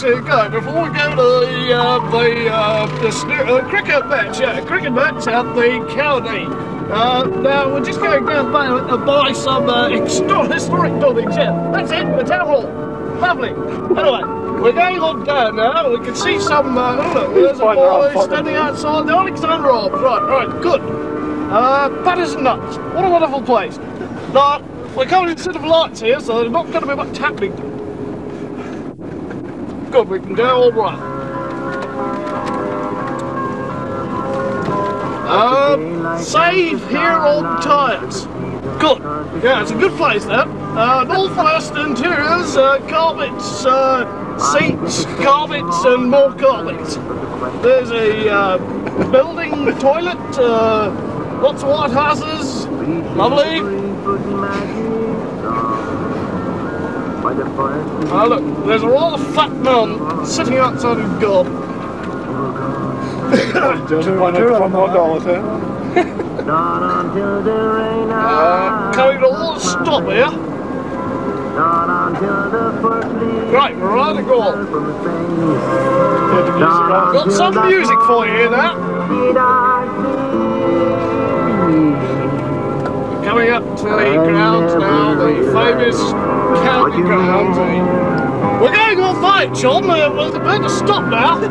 got a couple of go before we go to the uh, the uh, the uh, cricket match. Yeah, cricket match at the county. Uh, now we're just going down by, uh, by some uh, historic buildings. Yeah, that's it. The town hall. Lovely. Anyway. We're going on down now. We can see some. Uh, oh look, there's a boy standing outside the Alexander Arms. Right, right, good. Uh, Patterson Nuts. What a wonderful place. Now, we're coming in set of lights here, so there's not going to be much happening. Good, we can go all right. Um, save here on tyres. Good. Yeah, it's a good place that. Uh, Northwest interiors, uh, carpets, uh, seats, carpets, and more carpets. There's a uh, building, toilet, uh, lots of white houses. Lovely. Oh look, there's a rather fat man sitting outside his garden. Just one of from hot dollars, eh? Uh, coming to all stop here. Right, we're on to go. Get the music. Got some music for you here now. Coming up to the grounds now, the famous county grounds. We're going on fight, John. Uh, We're about to stop now.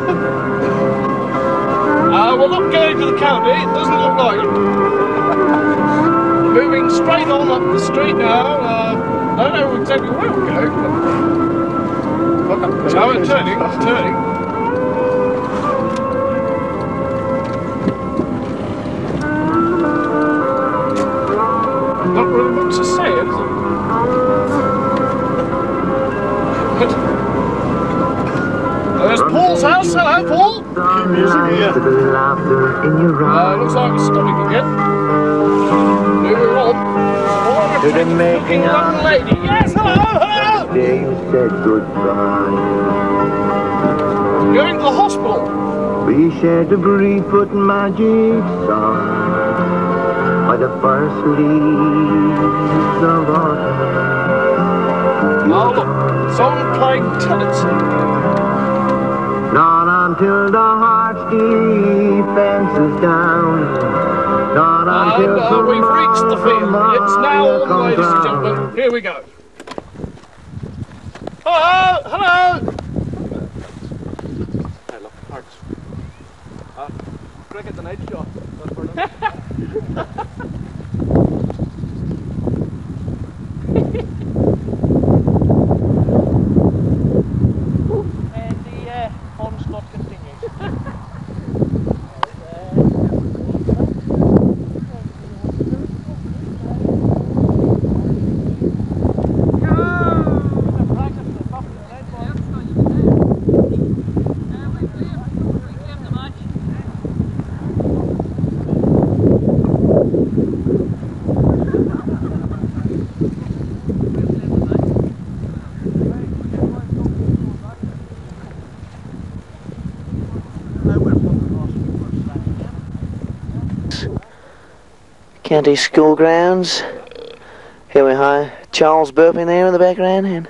uh, we're not going to the county. It doesn't look like it. Moving straight on up the street now. Uh, I don't know exactly where we're going. But... So we're turning, turning. Here. Uh, looks like it's stopping again. Moving on. To the making young lady. Yes, hello, hello. day you said goodbye. Going to the hospital. We shared the brief but magic song by the first leaves of autumn. Oh, look. Someone playing tennis. Not until the heart's defense is down. Not And uh, we've reached the field. It's now on, tomorrow ladies and comes gentlemen. Here we go. Hello, hello. Hello, hearts. Uh, cricket the night shot. And the uh, onslaught continues. County School Grounds. Here we are, Charles burping there in the background, and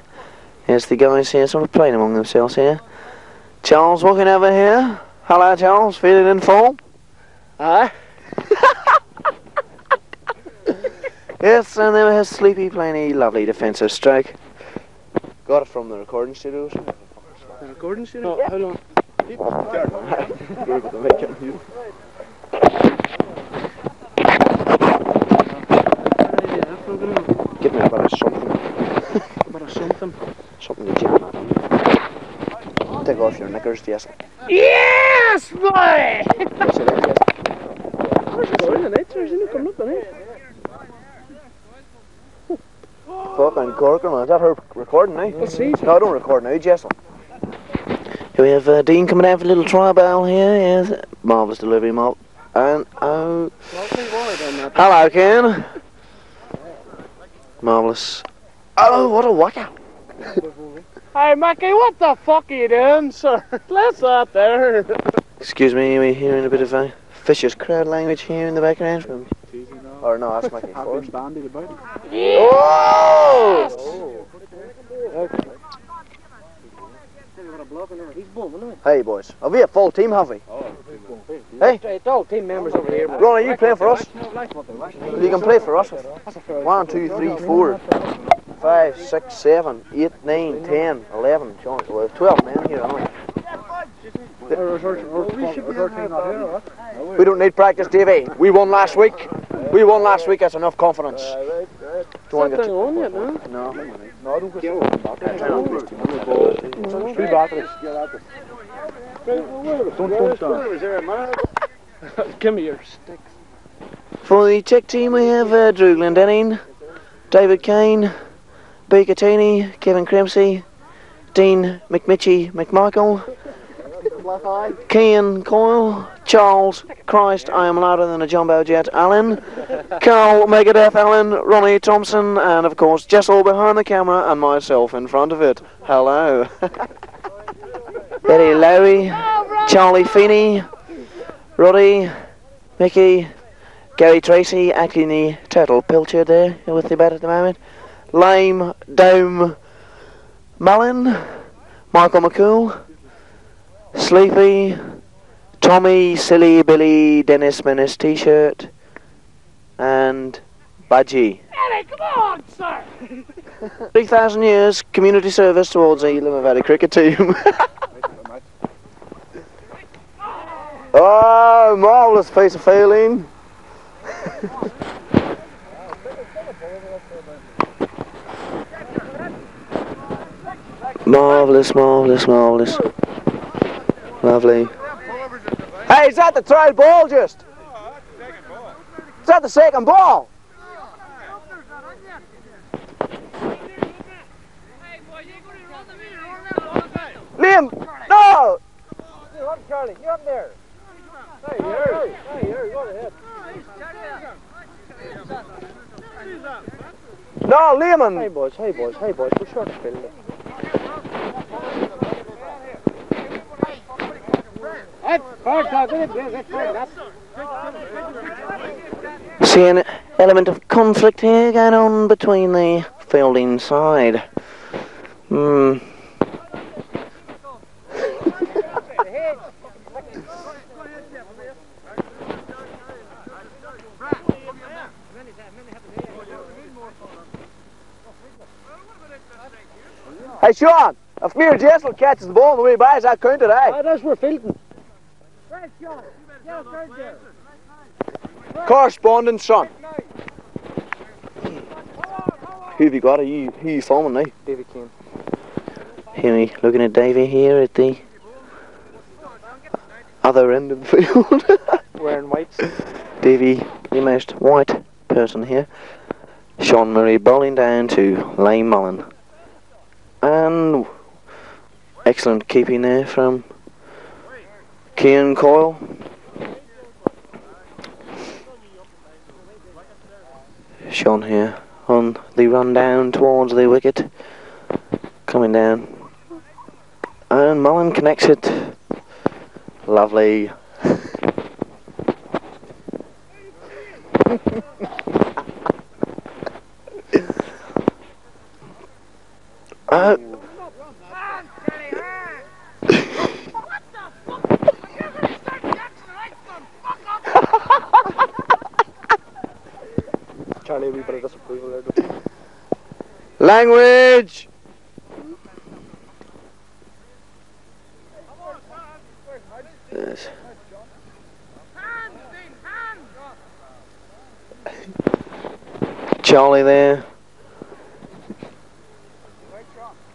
here's the guys here sort of playing among themselves here. Charles walking over here. Hello, Charles. Feeling in form? Aye. Yes, and there was Sleepy playing a lovely defensive stroke. Got it from the recording studio. The recording studio? How long? Give me a bit of something. But something. Something to jam at. Take off your knickers, Jess. Yes, boy! Yes, it is, yes. Sorry, the night, there's no coming up the. Fucking corker, man. Is that her recording now? Let's see. No, I don't record now, Jessel. Here we have uh, Dean coming down for a little trial here. Yes, marvellous delivery, Mark. And, oh, hello, Ken. Marvellous. Oh, what a whacker. Hey, Mackie, what the fuck are you doing, sir? Let's out there. Excuse me, we're hearing a bit of a vicious crowd language here in the background from Or no, that's Mickey I've Forrest. been bandied about it. Oh! He's Hey boys, have we a full team, have we? Hey. It's all team members over here. Ronnie, you playing for us? You can play for us. One, two, three, four, five, six, seven, eight, nine, ten, eleven. John, so there's twelve men here, aren't we? We don't need practice, Davey. We won last week. We won last week. That's enough confidence. Don't want to get on yet, no? no. Three batteries. Don't don't. Give me your sticks. For the Czech team, we have uh, Drew Glendenning, David Kane, Taney, Kevin Crimsey, Dean McMitchie McMichael, Kean Coyle, Charles Christ, I am louder than a jumbo jet, Allen, Carl Megadeth Allen, Ronnie Thompson, and of course Jessel behind the camera and myself in front of it. Hello. Eddie Lowry, Charlie Feeney, Roddy, Mickey, Gary Tracy, acting the turtle pilchard there with the bat at the moment. Lame, Dome, Mullen, Michael McCool, Sleepy, Tommy, Silly Billy, Dennis Menace t-shirt, and Budgie. Eddie, come on, sir! 3,000 years community service towards the Limavady Valley cricket team. Oh, oh, marvellous piece of failing. marvellous, marvellous, marvellous. Lovely. Hey, is that the trial ball just? Is that the second ball? Liam, no! Charlie, you up there? Hey, here. Hey, here, go ahead. No, Liam Hey, boys, hey, boys, hey, boys, we're short of see an element of conflict here going on between the fielding side. Hmm. Hey Sean, if me or Jessel catches the ball on the way by, is that counted, eh? Ah, that's where fielding. Correspondence, son. Who have you got? Are you, who you filming now? David Kane. Here we looking at Davey here at the other end of the field. Wearing whites. Davey, the most white person here. Sean Murray bowling down to Lane Mullen. And excellent keeping there from Kian Coyle. Sean here on the run down towards the wicket. Coming down. And Mullen connects it. Lovely. Uh, Language! Charlie there.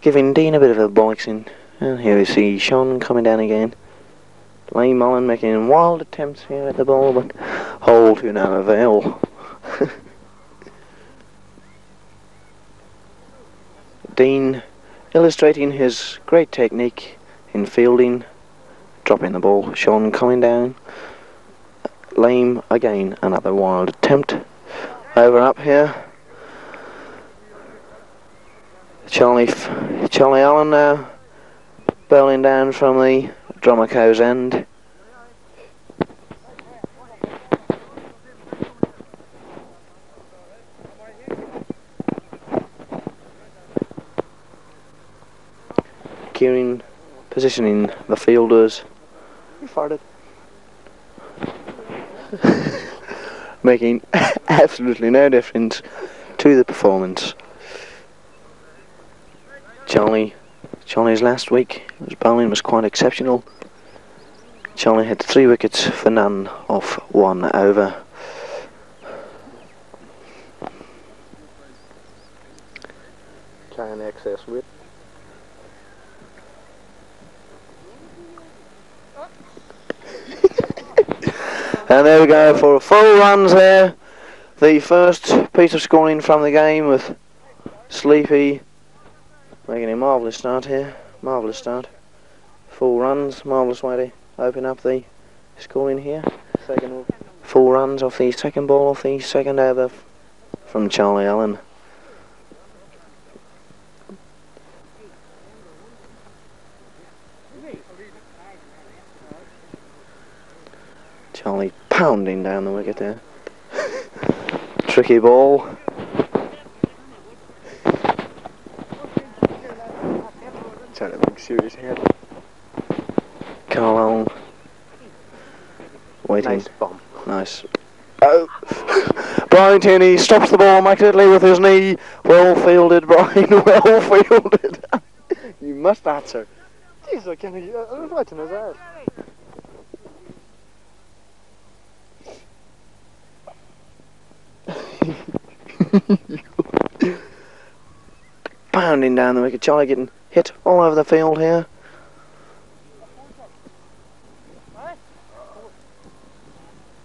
Giving Dean a bit of a boxing. And oh, here we see Sean coming down again. Lee Mullen making wild attempts here at the ball, but all to no avail. Dean illustrating his great technique in fielding, dropping the ball. Sean coming down. Lame again, another wild attempt. Over up here. Charlie, Charlie Allen now bowling down from the Drumachose end. Securing, positioning the fielders, You farted. making absolutely no difference to the performance. Charlie, Charlie's last week, his bowling was quite exceptional. Charlie had three wickets for none off one over. Carrying excess weight. And there we go for full runs there. The first piece of scoring from the game with Sleepy making a marvellous start here. Marvellous start. Full runs, marvellous way to open up the scoring here. Second. Full runs off the second ball of the second over from Charlie Allen. Charlie pounding down the wicket there. Tricky ball. Trying to make serious head. Carl Allen. Waiting. Nice bum. Nice. Oh! Brian Tierney stops the ball immaculately with his knee. Well fielded, Brian. Well fielded. You must answer. Jeez, I can't. I was watching his ass. Pounding down the wicket. Charlie getting hit all over the field here.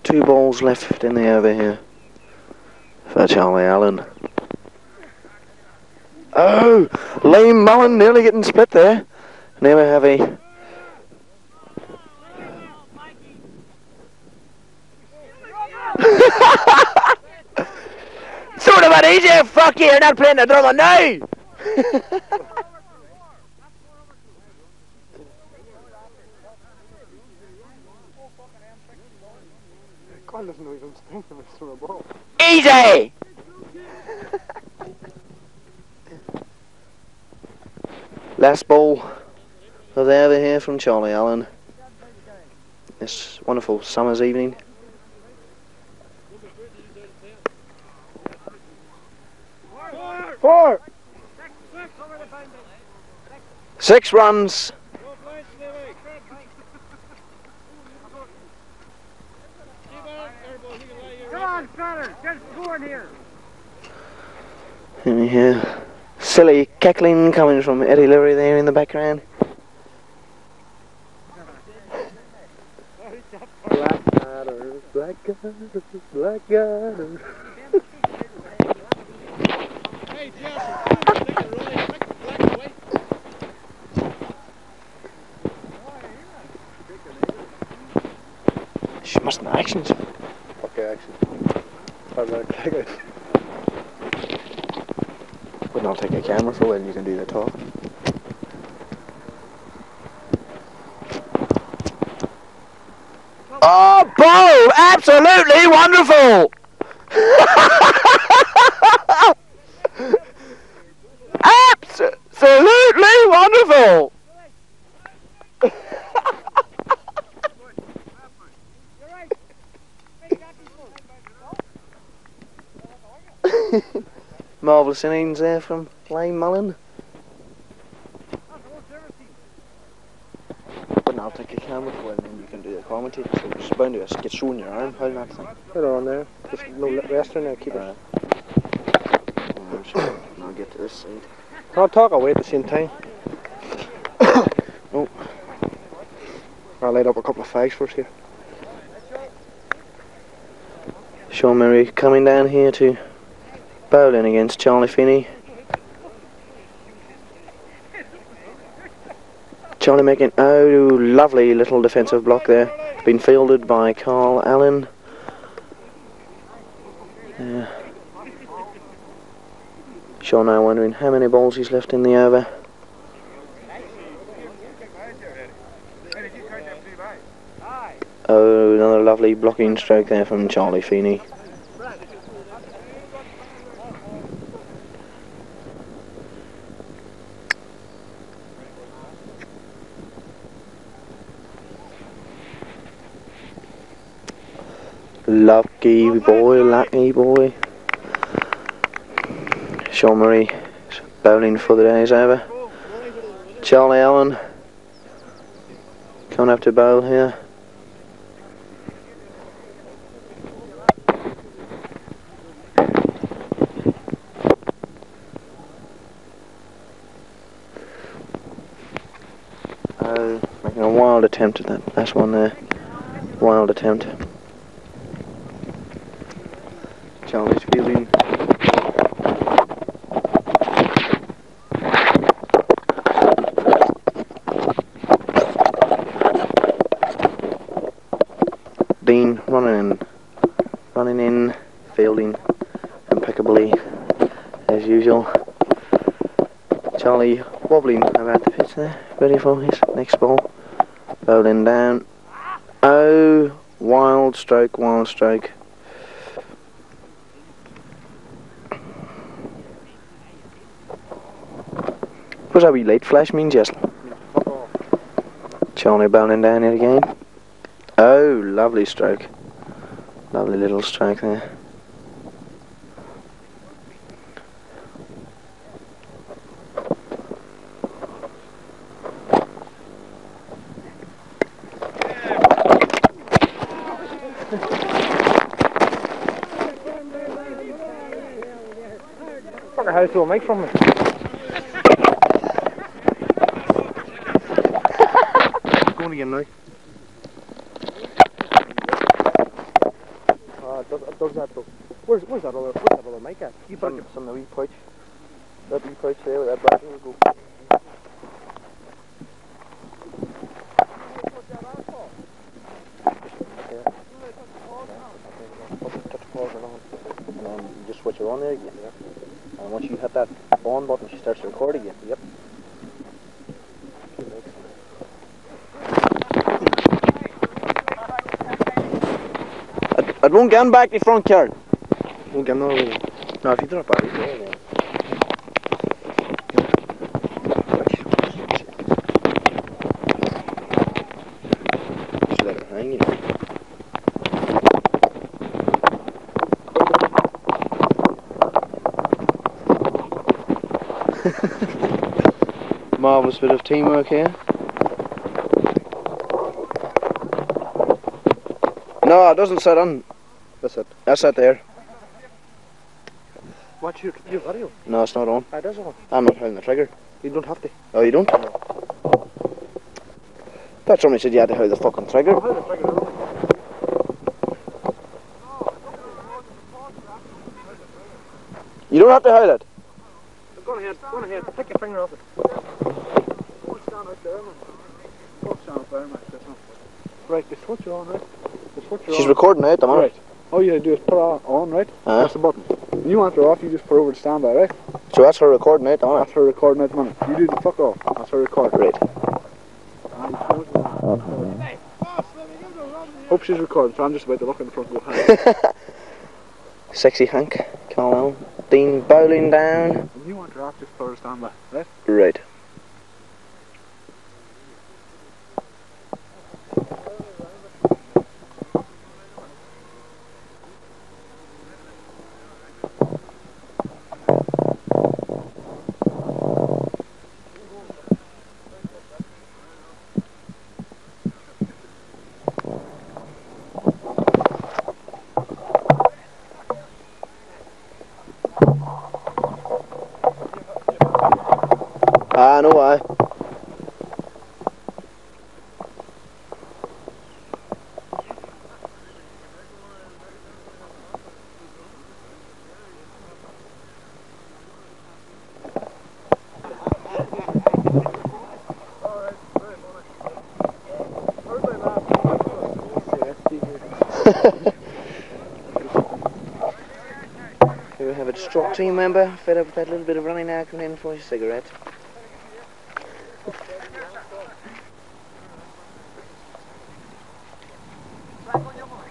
Two balls left in the over here for Charlie Allen. Oh! Liam Mullen nearly getting split there. Never have a Sort of an easier fuck you, you're not playing the drummer now! God doesn't know even think of it through a ball. Easy! Last ball of the over here from Charlie Allen. This wonderful summer's evening. Four! Six runs. Come on, Connor, get scoring here. And here, silly cackling coming from Eddie Leary there in the background. Blackadder, Blackadder, Blackadder. She must have actions. Okay, actually. I'm gonna take it. But I'll take a camera for when you can do the talk. Oh, Bo! Absolutely wonderful! Absolutely wonderful! Marvellous innings there from Lane Mullen. But now take a camera for it and then you can do the commentary. So it's bound to get shown your arm, how that thing. Put it on there. Just no rest in there, keep it. Right. I'm sure I'll get to this side. I'll talk away at the same time. Oh. I'll light up a couple of fags first here. Sean Murray coming down here to bowling against Charlie Feeney. Charlie making oh lovely little defensive block there. Been fielded by Carl Allen. Sean now wondering how many balls he's left in the over. Oh, another lovely blocking stroke there from Charlie Feeney. Lucky boy, lucky boy. Sean Murray bowling for the day is over. Charlie Allen coming up to bowl here. Oh, making a wild attempt at that last one there. Wild attempt. Charlie's fielding. Dean running in, running in, fielding impeccably as usual. Charlie pitch there, ready for his next ball. Bowling down. Oh, wild stroke, wild stroke. Was that wee late flash mean, Jessel? Charlie bowling down it again. Oh, lovely stroke. Lovely little stroke there. To a mic from me? Going again now. Uh, Doug, Doug's that Doug. Where's, where's that other, where's that other mic at? You better Some, get some wee pouch. That wee pouch there with that battery will go. Touch pause and on. And then you just switch her on there again. And once you hit that on button, she starts to record again. Yep. Get back the front yard. Won't get no way. No, if you drop out, it's. Just let it hang, you. Marvellous bit of teamwork here. No, it doesn't sit on. That's it. That's it there. Watch your, your video. No, it's not on. I does on. I'm not holding the trigger. You don't have to. Oh, you don't? Thought somebody said you had to hold the fucking trigger. Hold the trigger. You don't have to hold it. Go ahead, go ahead. Take your finger off it. Right, the switch on, right? The switch She's on. recording now at the moment. Right. All you gotta do is put it on, right? Uh-huh. Press the button. When you want her off, you just put her over to standby, right? So that's her recording now at the. That's her recording at the minute. You do the fuck off. That's her recording. Great. Hope she's recording, so I'm just about to look in the front of the. Sexy Hank, Carlisle. Dean bowling down. When you want her off, just put her to standby, right? Right. Ah, no why. Here we have a distraught team member fed up with that little bit of running now coming in for his cigarette.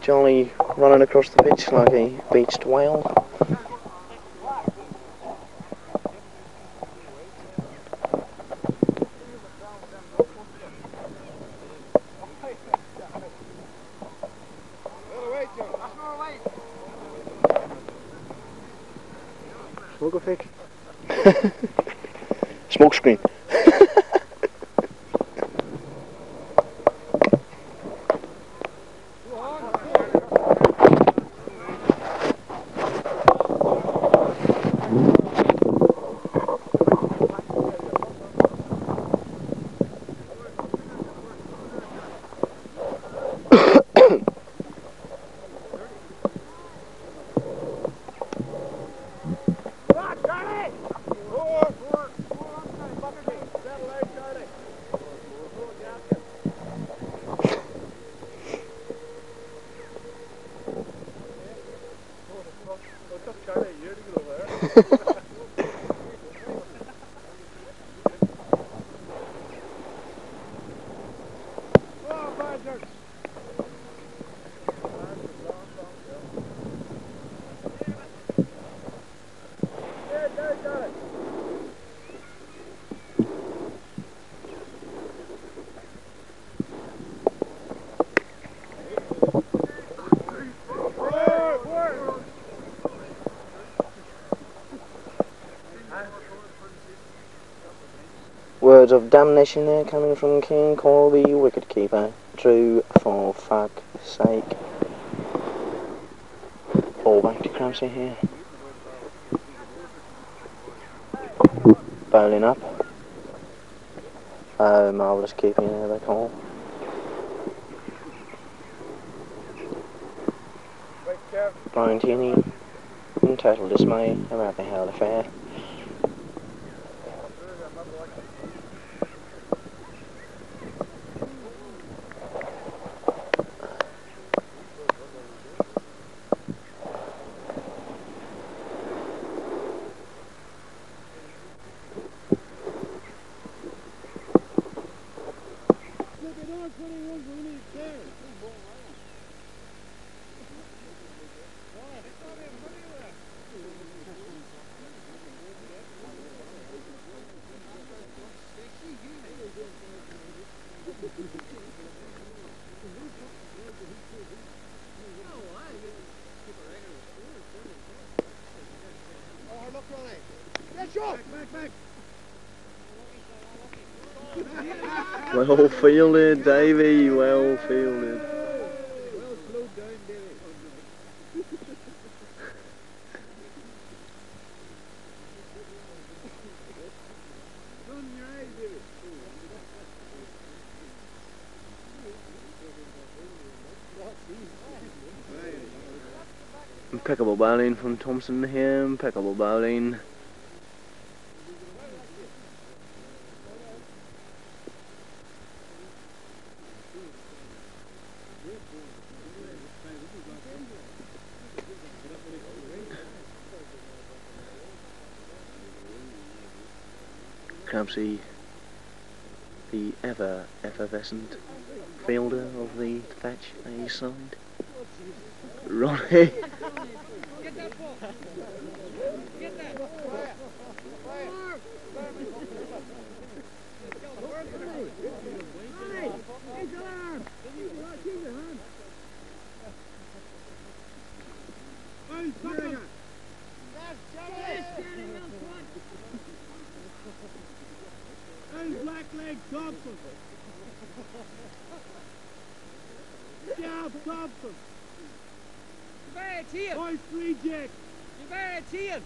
Johnny running across the pitch like a beached whale. Words of damnation there coming from King Call the Wicket Keeper. Drew, for fuck's sake. All back to Cramsey here. Bowling up. Oh, marvellous keeping there, they call. Brian Tierney, in total dismay about the Howler affair. Well fielded, Davy, well fielded. Impeccable bowling from Thompson here, impeccable bowling. Cramsey, the ever effervescent fielder of the Thatch A side. Ronnie. Reject. Bij het hier!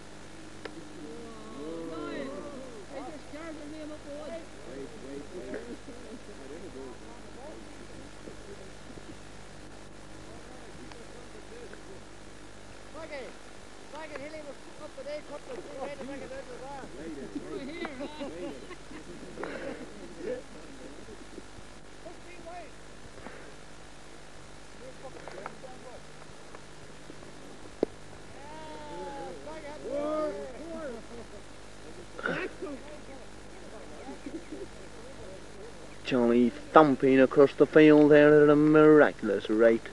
Charlie thumping across the field there at a miraculous rate.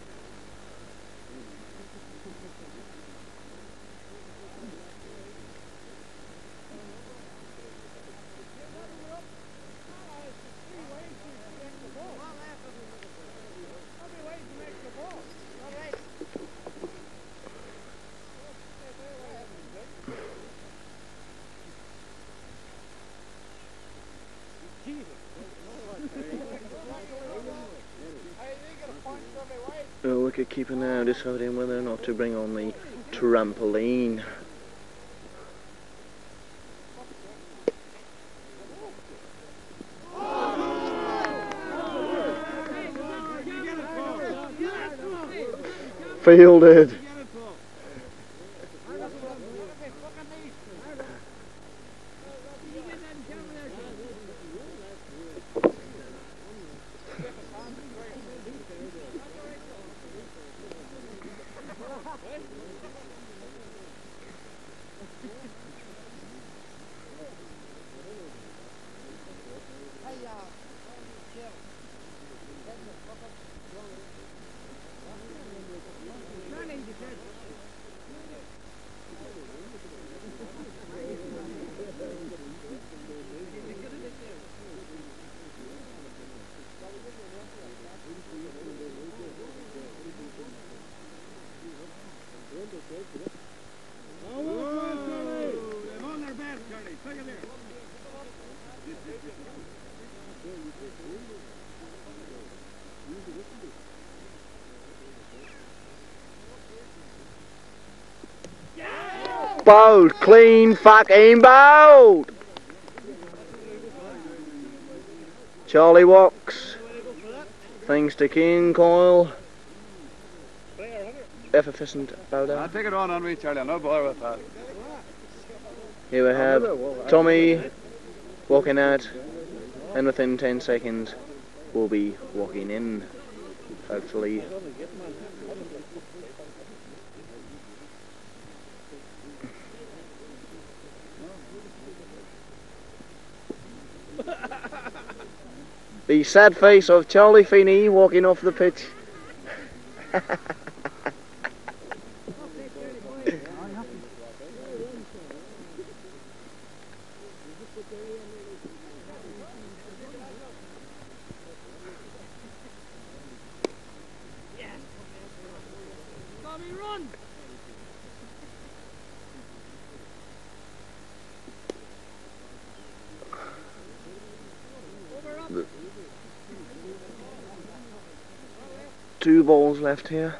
Deciding whether or not to bring on the trampoline. Fielded. Bold, clean fucking bold. Charlie walks. Thanks to King Coil. Effervescent bow I'll take it on on me, Charlie. No bother with that. Here we have Tommy walking out, and within 10 seconds, we'll be walking in. Hopefully. Sad face of Charlie Feeney walking off the pitch. Two balls left here.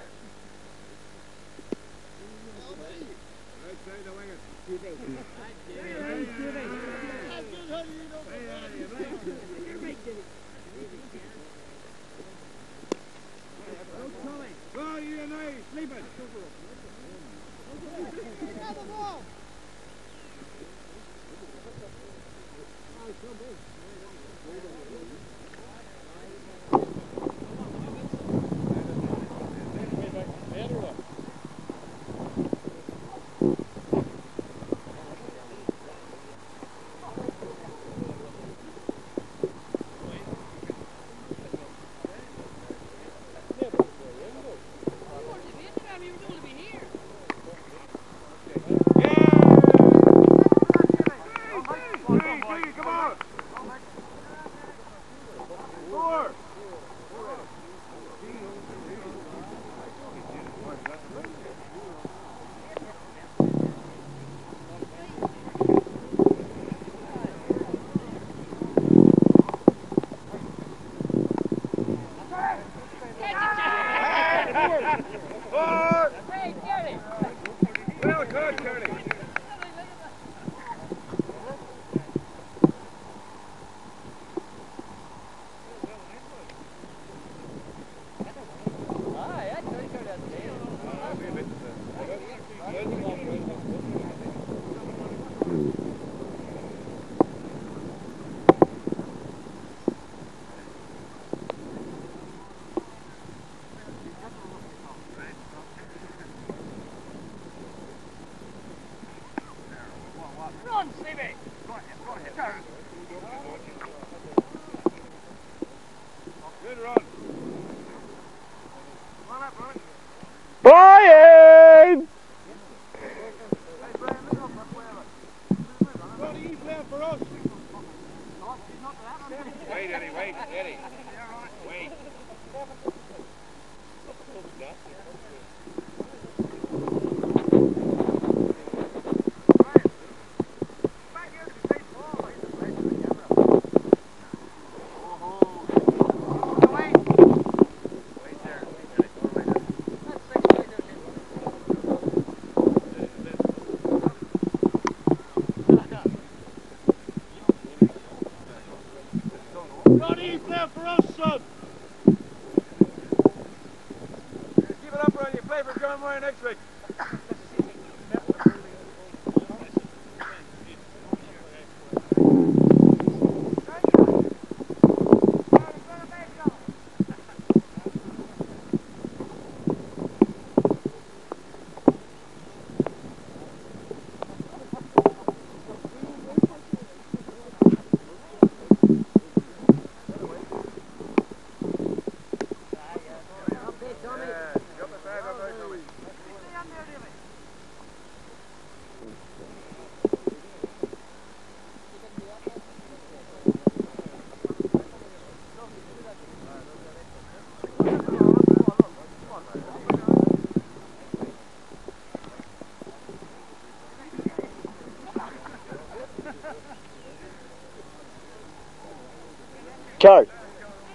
Joe, do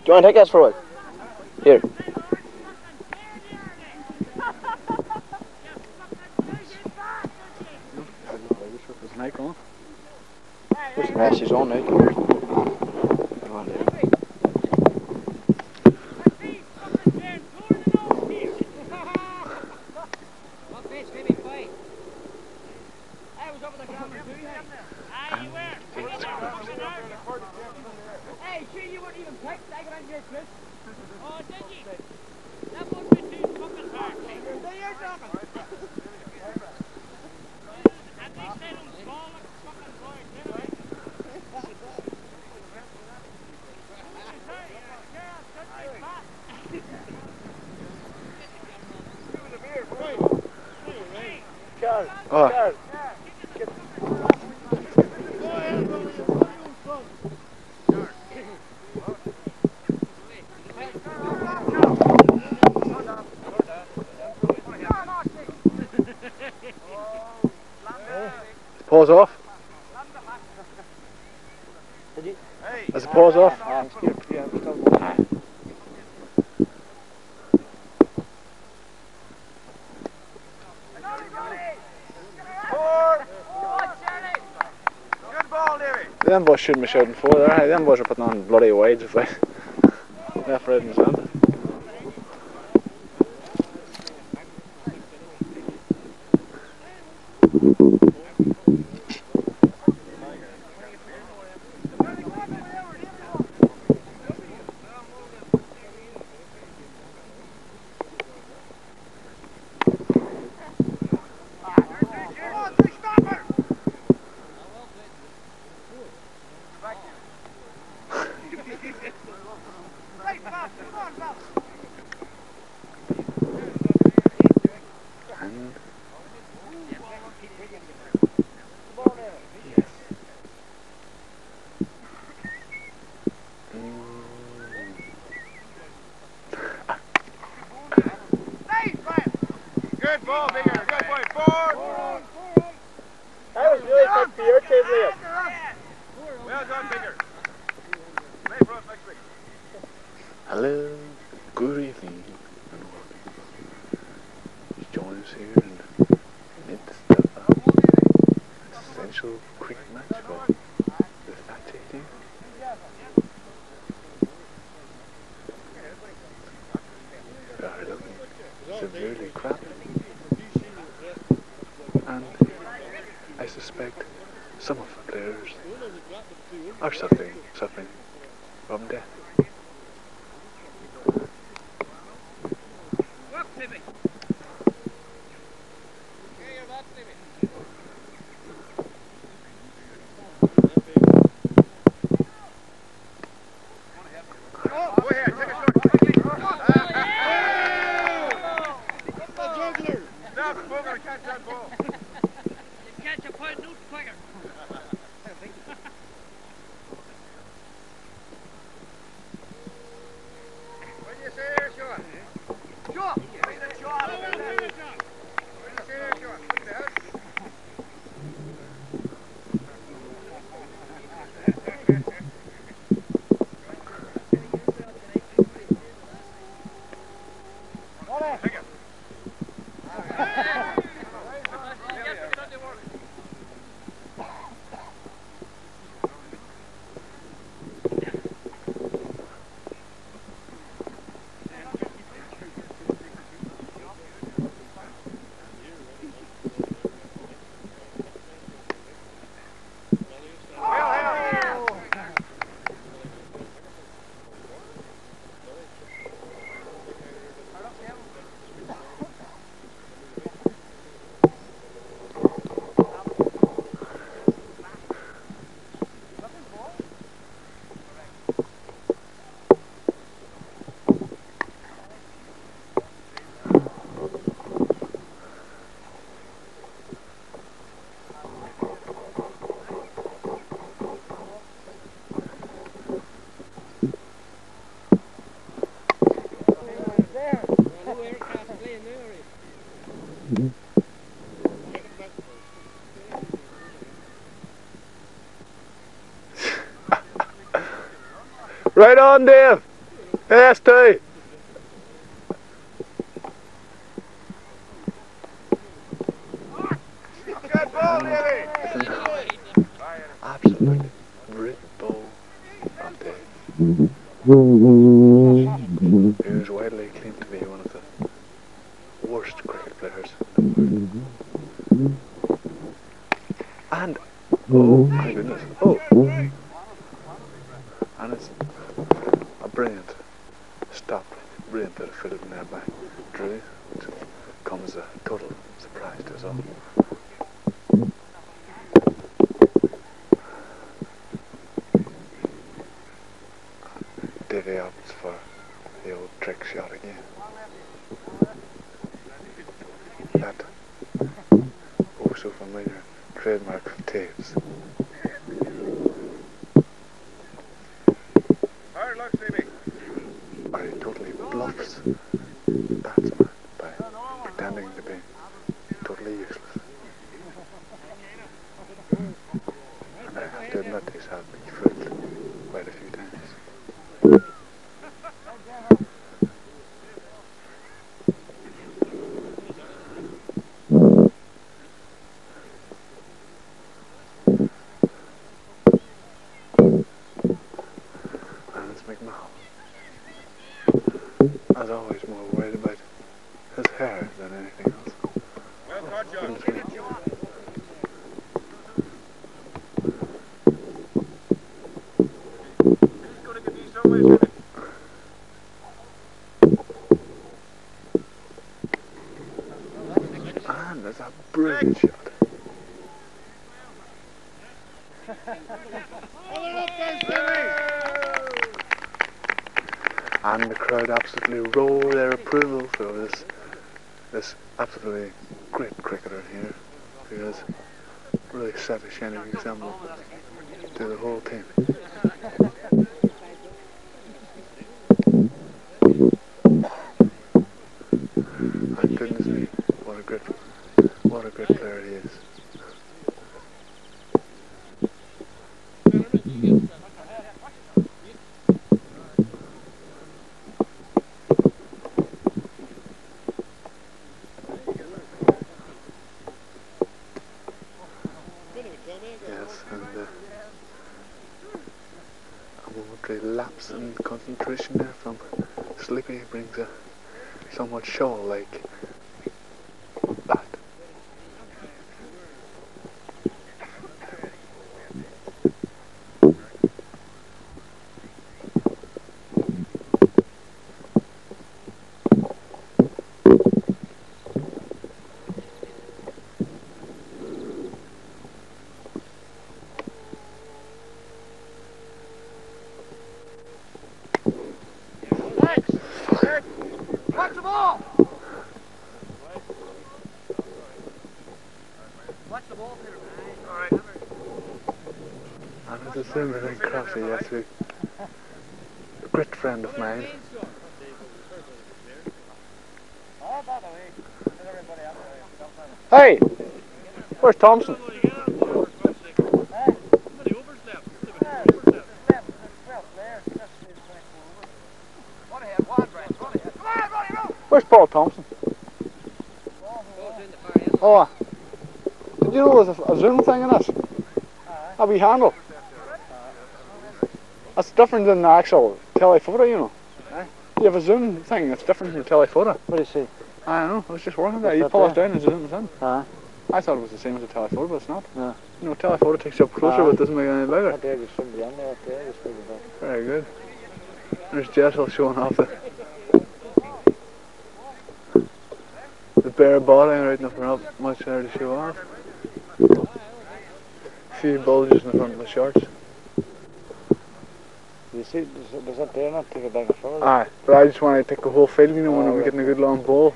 you want to take us for a walk? skyld med Sheldon Ford. Det, den var så på at han bladde i Wade. Derfor er den. Right on, Dave. ST. Good ball, Davy. Absolute Brit ball up there. He was widely acclaimed to be one of the worst cricket players. in the world. And oh my goodness, oh, and it's a brilliant stop, brilliant bit of fielding there by Drew, which comes as a total surprise to us all. Davy opts for the old trick shot again. That oh so familiar trademark of Taves. Hard luck, Davy. Or he totally bluffs the batsman by pretending to be totally useless. And I have to admit he's had me fooled quite a few times. And it's McMahon. As always, more worried about his hair than anything else. Well caught, John. Goodness me. He's going to get these always, Davy. And there's a brilliant shot. And the crowd absolutely roar their approval for this this absolutely great cricketer here who has really set a shining example to the whole team. And goodness me, what a great what a great player he is. Yes, and uh, a momentary lapse in concentration there from Slippy brings a somewhat shawl like that. Watch the ball! Watch the ball, Peter. All right. And it's a Crossy yesterday. A great friend of mine. Hey, where's Thompson? Where's Paul Thompson? Oh, did you know there's a, a zoom thing in this? A wee handle. Different than the actual telephoto, you know. You have a zoom thing that's different than the telephoto. What do you see? I don't know, I was just working there. You pull it there? down and zoom it in. Aye. I thought it was the same as a telephoto, but it's not. No. You know, telephoto takes you up closer, Aye. but it doesn't make it any bigger. That there goes somebody in there, there goes somebody back. Very good. There's Jessel showing off the the bare body right enough not much there to show off. A few bulges in the front of the shorts. You see, does, does that there not take it back and forward? Aye, but I just want to take the whole field, you know, when Oh, I'm right. getting a good long ball.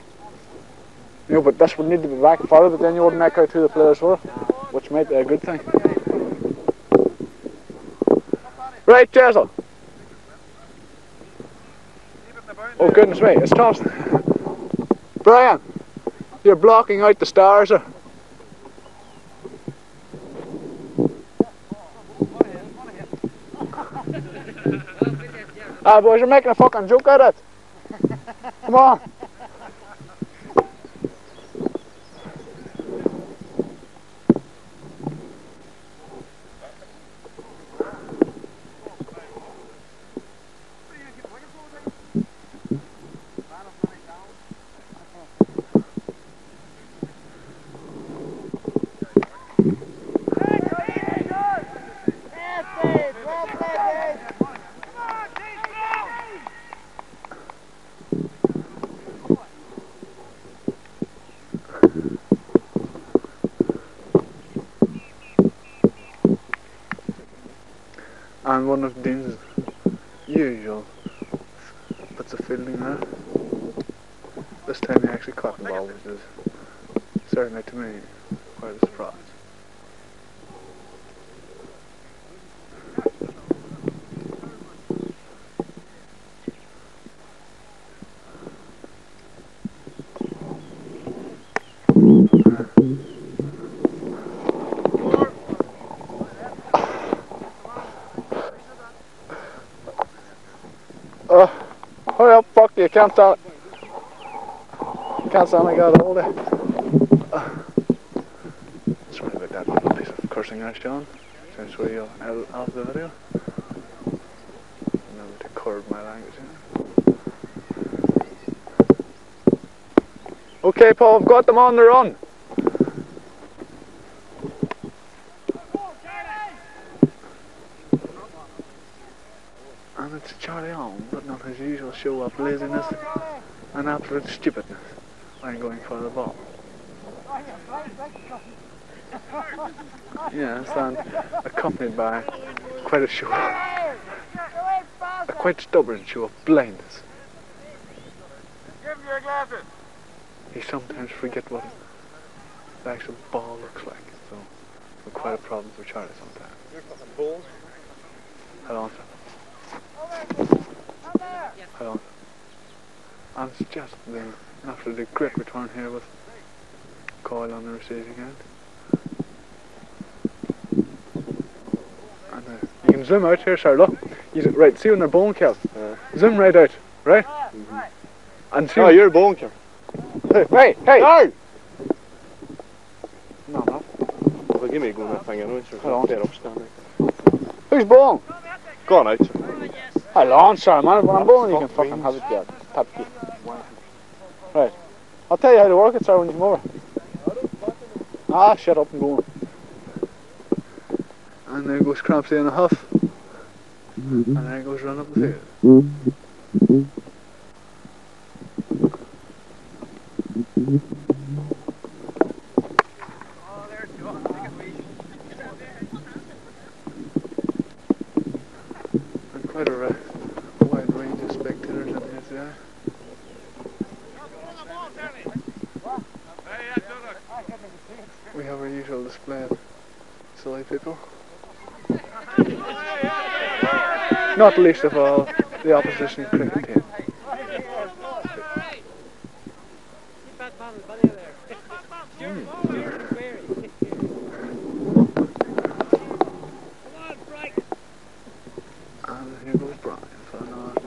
You know, but this would need to be back further, but then you wouldn't make out who the players were, which might be a good thing. Right, Jessel. Oh goodness me, it's Thompson. Brian, you're blocking out the stars. Sir. Ah, boys, you're making a fucking joke it. Come on. And one of Dean's usual bits of fielding there. This time he actually caught the ball, which is certainly to me quite a surprise. Hurry up, fuck you, can't it. Can't stand I got it. Sorry about that little piece of cursing there, Sean. Since we out of the video. Remember to curb my language. Yeah? Okay, Paul, I've got them on the run. And it's Charlie Allen putting on his usual show of laziness and absolute stupidness when going for the ball. Yes, and accompanied by quite a show, a quite stubborn show of blindness. Give him your glasses. He sometimes forget what the actual ball looks like, so we're quite a problem for Charlie sometimes. You're fucking balls. Hold on, sir. Hold on. And it's just the, after the great return here with Coyle on the receiving end. And uh, you can zoom out here, sir, look. You, right, see when they're bone kill. Zoom right out, right? And see. Oh, you're a bonker. Hey, hey! No! No, no. Well, give me a go on that thing anyway, sir. Hold on. Dead upstanding. Who's bowling? Go on out, sir. Hey, on, sorry, man. When I'm bowling, you can Fuck fucking have it there. Tap you. Right. I'll tell you how to work it, sir, when you come over. Ah, shut up and go on. And there goes Crampsy in a huff. And there goes run up the field. And quite a ra- wide range of spectators in here today. We have our usual silly people. Not least of all, the opposition cricket team. And here goes Brian for another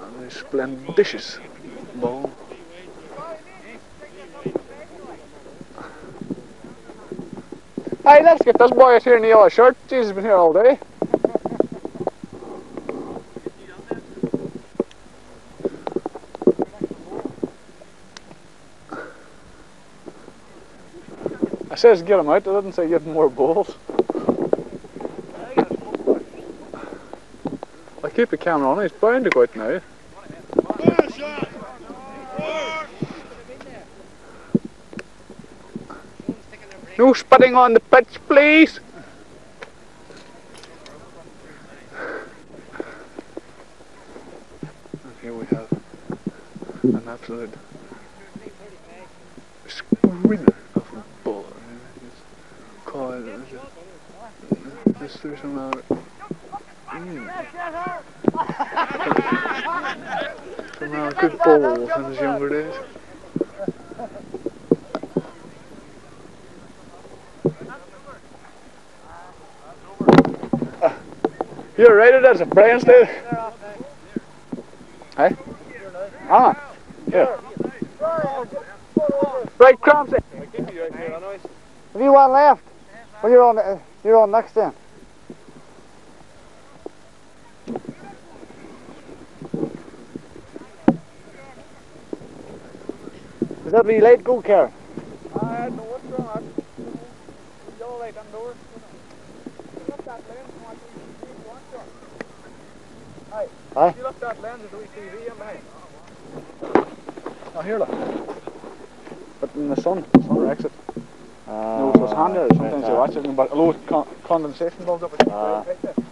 and a splendicious ball. Hey, let's get this boy out here in the yellow shirt. Jesus, he's been here all day. I says get him out, I didn't say him more balls. I keep the camera on, he's bound to go out now. No spitting on the pitch, please. And here we have an absolute screamer of a. Just call it. Just some out. Mm. Some uh, good bowls in his younger days. You're right, as a brain state. Hey? Ah. Here. Right, cramps. Have you one left? Well, you're on. Uh, you're on next then. Is that really late go, what's wrong? All right, I'm that what do you want to? Hey, Aye. you look that lens, do we TV in behind? Oh, here, look. But in the sun, the sun wrecks it. no, so it's handy. Ah, Sometimes you watch it, but a lot of con- condensation builds up. It's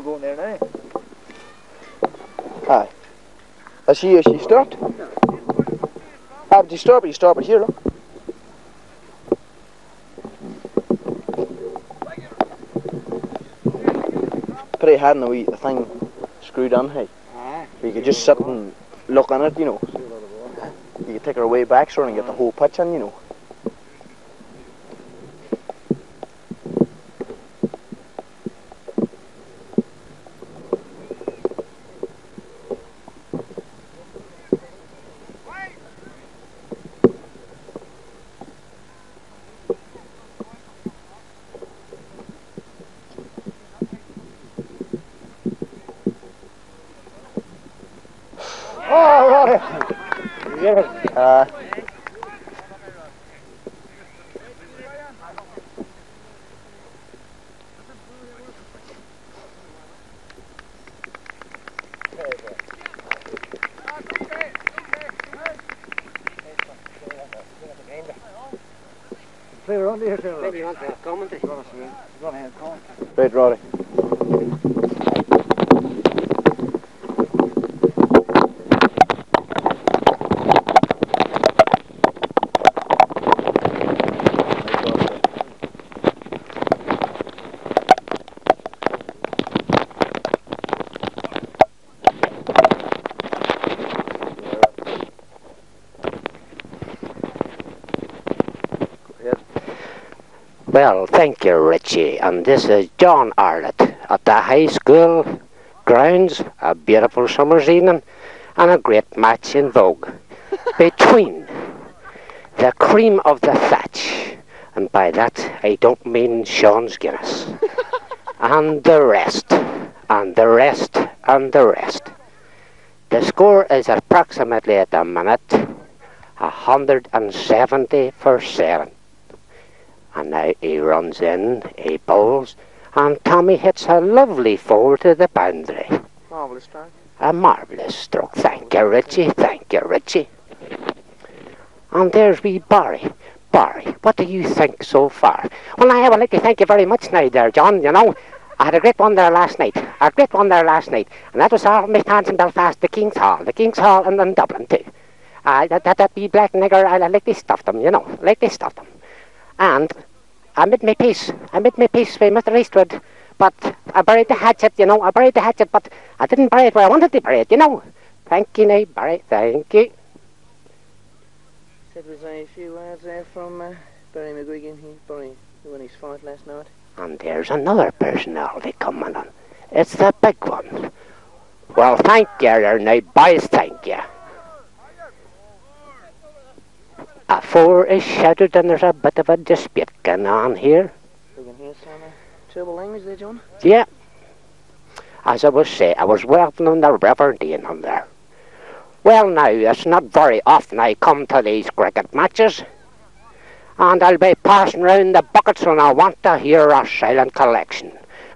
He's still going there now. Aye. I see you, she stopped. Ah, but you stop it, you stop it here, look. Pretty hadn't a wee thing screwed on, hey. Aye. You could just sit and look on it, you know. You could take her way back, sort and get the whole pitch in, you know. Oh, right. Yes. Uh, Play around here, sir. Maybe you want to have commentary. Run ahead, come on. right, Roddy. Well, thank you, Richie. And this is John Arlott at the high school grounds. A beautiful summer's evening and a great match in vogue between the cream of the thatch, and by that I don't mean Sean's Guinness, and the rest, and the rest, and the rest. The score is approximately at the minute 170 for 7. And now he runs in, he bowls, and Tommy hits a lovely four to the boundary. Marvellous strike. A marvellous stroke. Thank you, Richie. Thank you, Richie. And there's wee Barry. Barry, what do you think so far? Well, I would like to thank you very much now there, John. You know, I had a great one there last night. A great one there last night. And that was all my fans in Belfast, the King's Hall. The King's Hall and in Dublin, too. Uh, that, that, that wee black nigger, I, I like they stuffed him, you know. Like they stuffed him. And I made my peace. I made my peace with Mr. Eastwood. But I buried the hatchet, you know. I buried the hatchet, but I didn't bury it where I wanted to bury it, you know. Thank you, now, Barry. Thank you. Said was a few words there from uh, Barry McGuigan. He Barry when his fight last night. And there's another personality coming on. It's the big one. Well, thank you now, boys, thank you. A four is shouted and there's a bit of a dispute going on here. We can hear some uh, terrible language there, John. Yeah. as I was saying, I was working on the River Dean on there. Well, now, it's not very often I come to these cricket matches, and I'll be passing round the buckets and I want to hear a silent collection.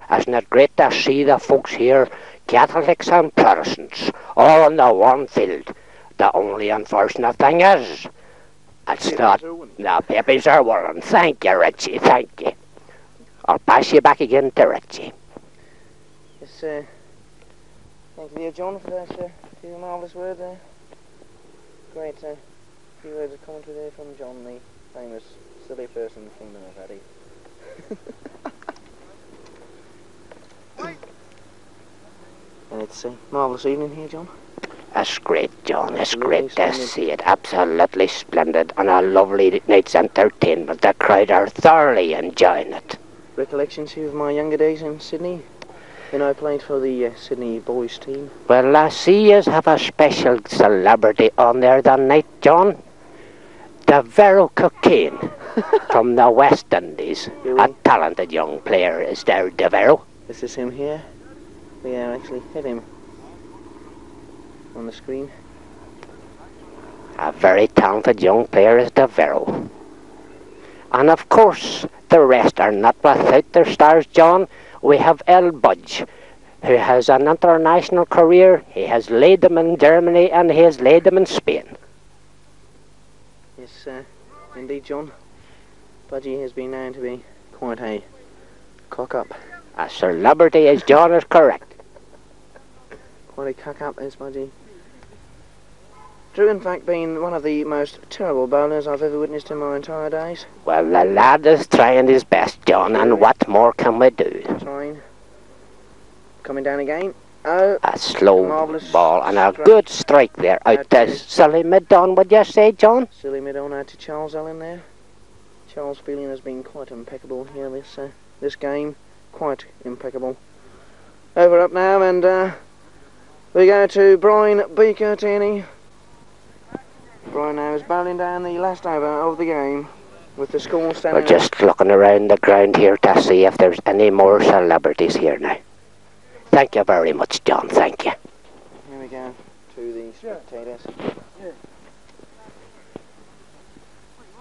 Isn't it great to see the folks here, Catholics and Protestants, all on the one field? The only unfortunate thing is, it's not. The babies are willing. Thank you, Richie. Thank you. I'll pass you back again to Richie. Yes, uh, thank you, dear John, for that uh, few marvellous words there. Great uh, few words of commentary there from John, the famous silly person in the Kingdom of Addy. and it's a marvellous evening here, John. That's great, John. It's great to see it. Absolutely splendid. And a lovely night's entertainment. The crowd are thoroughly enjoying it. Recollections here of my younger days in Sydney, when I played for the uh, Sydney boys team. Well, I see yous have a special celebrity on there that night, John. The Vero Cocaine from the West Indies. A talented young player is there, De Vero. This is him here. We uh, actually hit him on the screen. A very talented young player is De Vero. And of course, the rest are not without their stars, John. We have El Budge, who has an international career. He has laid them in Germany and he has laid them in Spain. Yes, uh, indeed, John. Budgie has been known to be quite a cock up. A celebrity, as John is correct. Quite a cock up is Budgie. Drew, in fact, being one of the most terrible bowlers I've ever witnessed in my entire days. Well, the lad is trying his best, John, and what more can we do? Trying. Coming down again. Oh, A slow ball and a strike. good strike there. Out to silly mid-on, would you say, John? silly mid on out to Charles Allen there. Charles Feeling has been quite impeccable here this uh, this game. Quite impeccable. Over up now and uh, we go to Brian Beaker Tierney. Brian now is bowling down the last over of the game with the score standing We're just looking around the ground here to see if there's any more celebrities here now. Thank you very much, John. Thank you. Here we go to the spectators.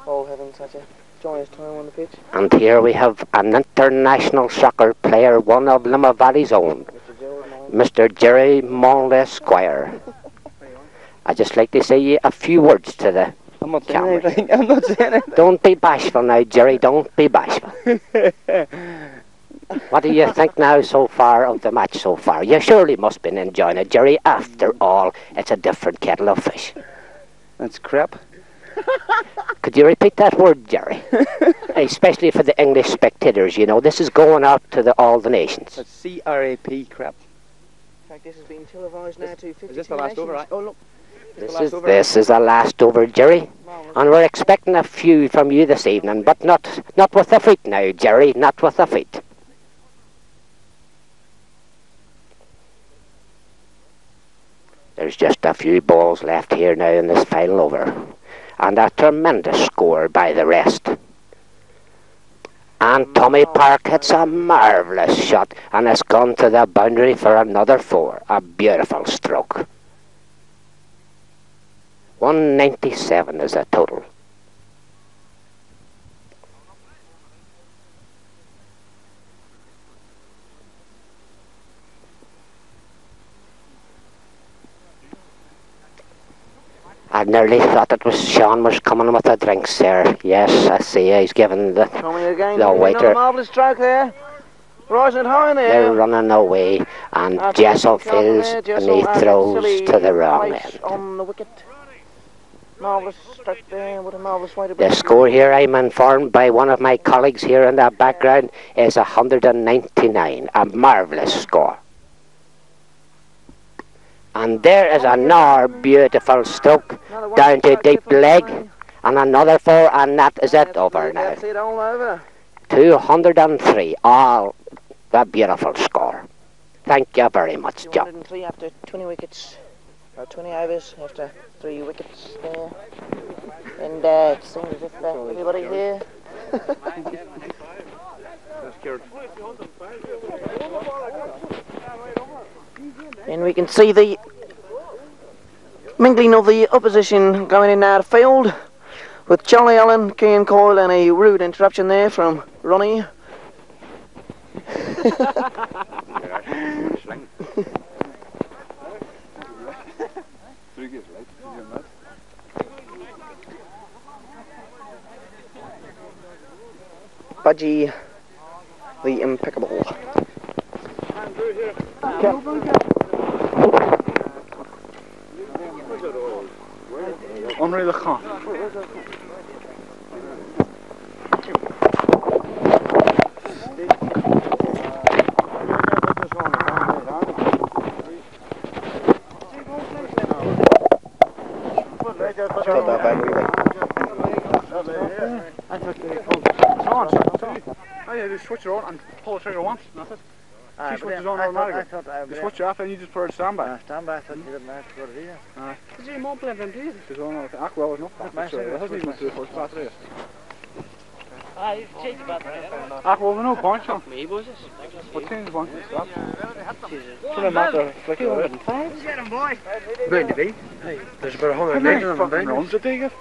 All having such a joyous time on the pitch. And here we have an international soccer player, one of Limavady's own, Mr. Gerald Mine. Mr. Jerry Monley Squire. I'd just like to say a few words to the I'm not saying Camera. anything. I'm not saying anything. Don't be bashful now, Jerry. Don't be bashful. what do you think now so far of the match so far? You surely must have been enjoying it, Jerry. After all, it's a different kettle of fish. That's crap. Could you repeat that word, Jerry? Especially for the English spectators, you know. This is going out to the, all the nations. That's C R A P crap. In fact, this has been televised now to 52 Is this the last over? nations. Oh look. This is, this is the last over, Jerry. And we're expecting a few from you this evening, but not, not with the feet now, Jerry. Not with the feet. There's just a few balls left here now in this final over. And a tremendous score by the rest. And Tommy Park hits a marvellous shot and it's gone to the boundary for another four. A beautiful stroke. 197 is the total. I nearly thought it was Sean was coming with the drinks there. Yes, I see. He's giving the. Tommy again. The waiter. Another marvellous stroke there. Rising high in They're there. running away, and Jessel fills and he throws to the wrong end. On the wicket. Marvellous stroke there. What a marvellous way to The score here, I'm informed by one of my colleagues here in the background, is 199. A marvellous score. And there is another beautiful stroke down to deep leg, and another four, and that is it over now. That's it all over. 203, all a beautiful score. Thank you very much, John. 203 after 20 wickets. Or 20 overs after three wickets there. And uh, it seems as if uh, everybody here. And we can see the mingling of the opposition going in now to field with Charlie Allen, Kean Coyle and a rude interruption there from Ronnie. Budgie the impeccable. Unreal Khan. Oh yeah, just switch it on and pull the trigger once, and that's it. She switches on automatically. You switch it off and you just put it standby. Uh, standby, I thought mm-hmm. you didn't have to go to the uh, Did you not blame them, do you? She's on automatic. Aqua is not that so it hasn't even went to the first battery yet. Ah, you changed the battery. Aqua, well, no point, Sean. Me, was it? What change one can stop? Jesus. Put him out there, flick it away. Get him, boy. Going to be. Hey, there's about a How hundred many legs on them. fucking runs did they get?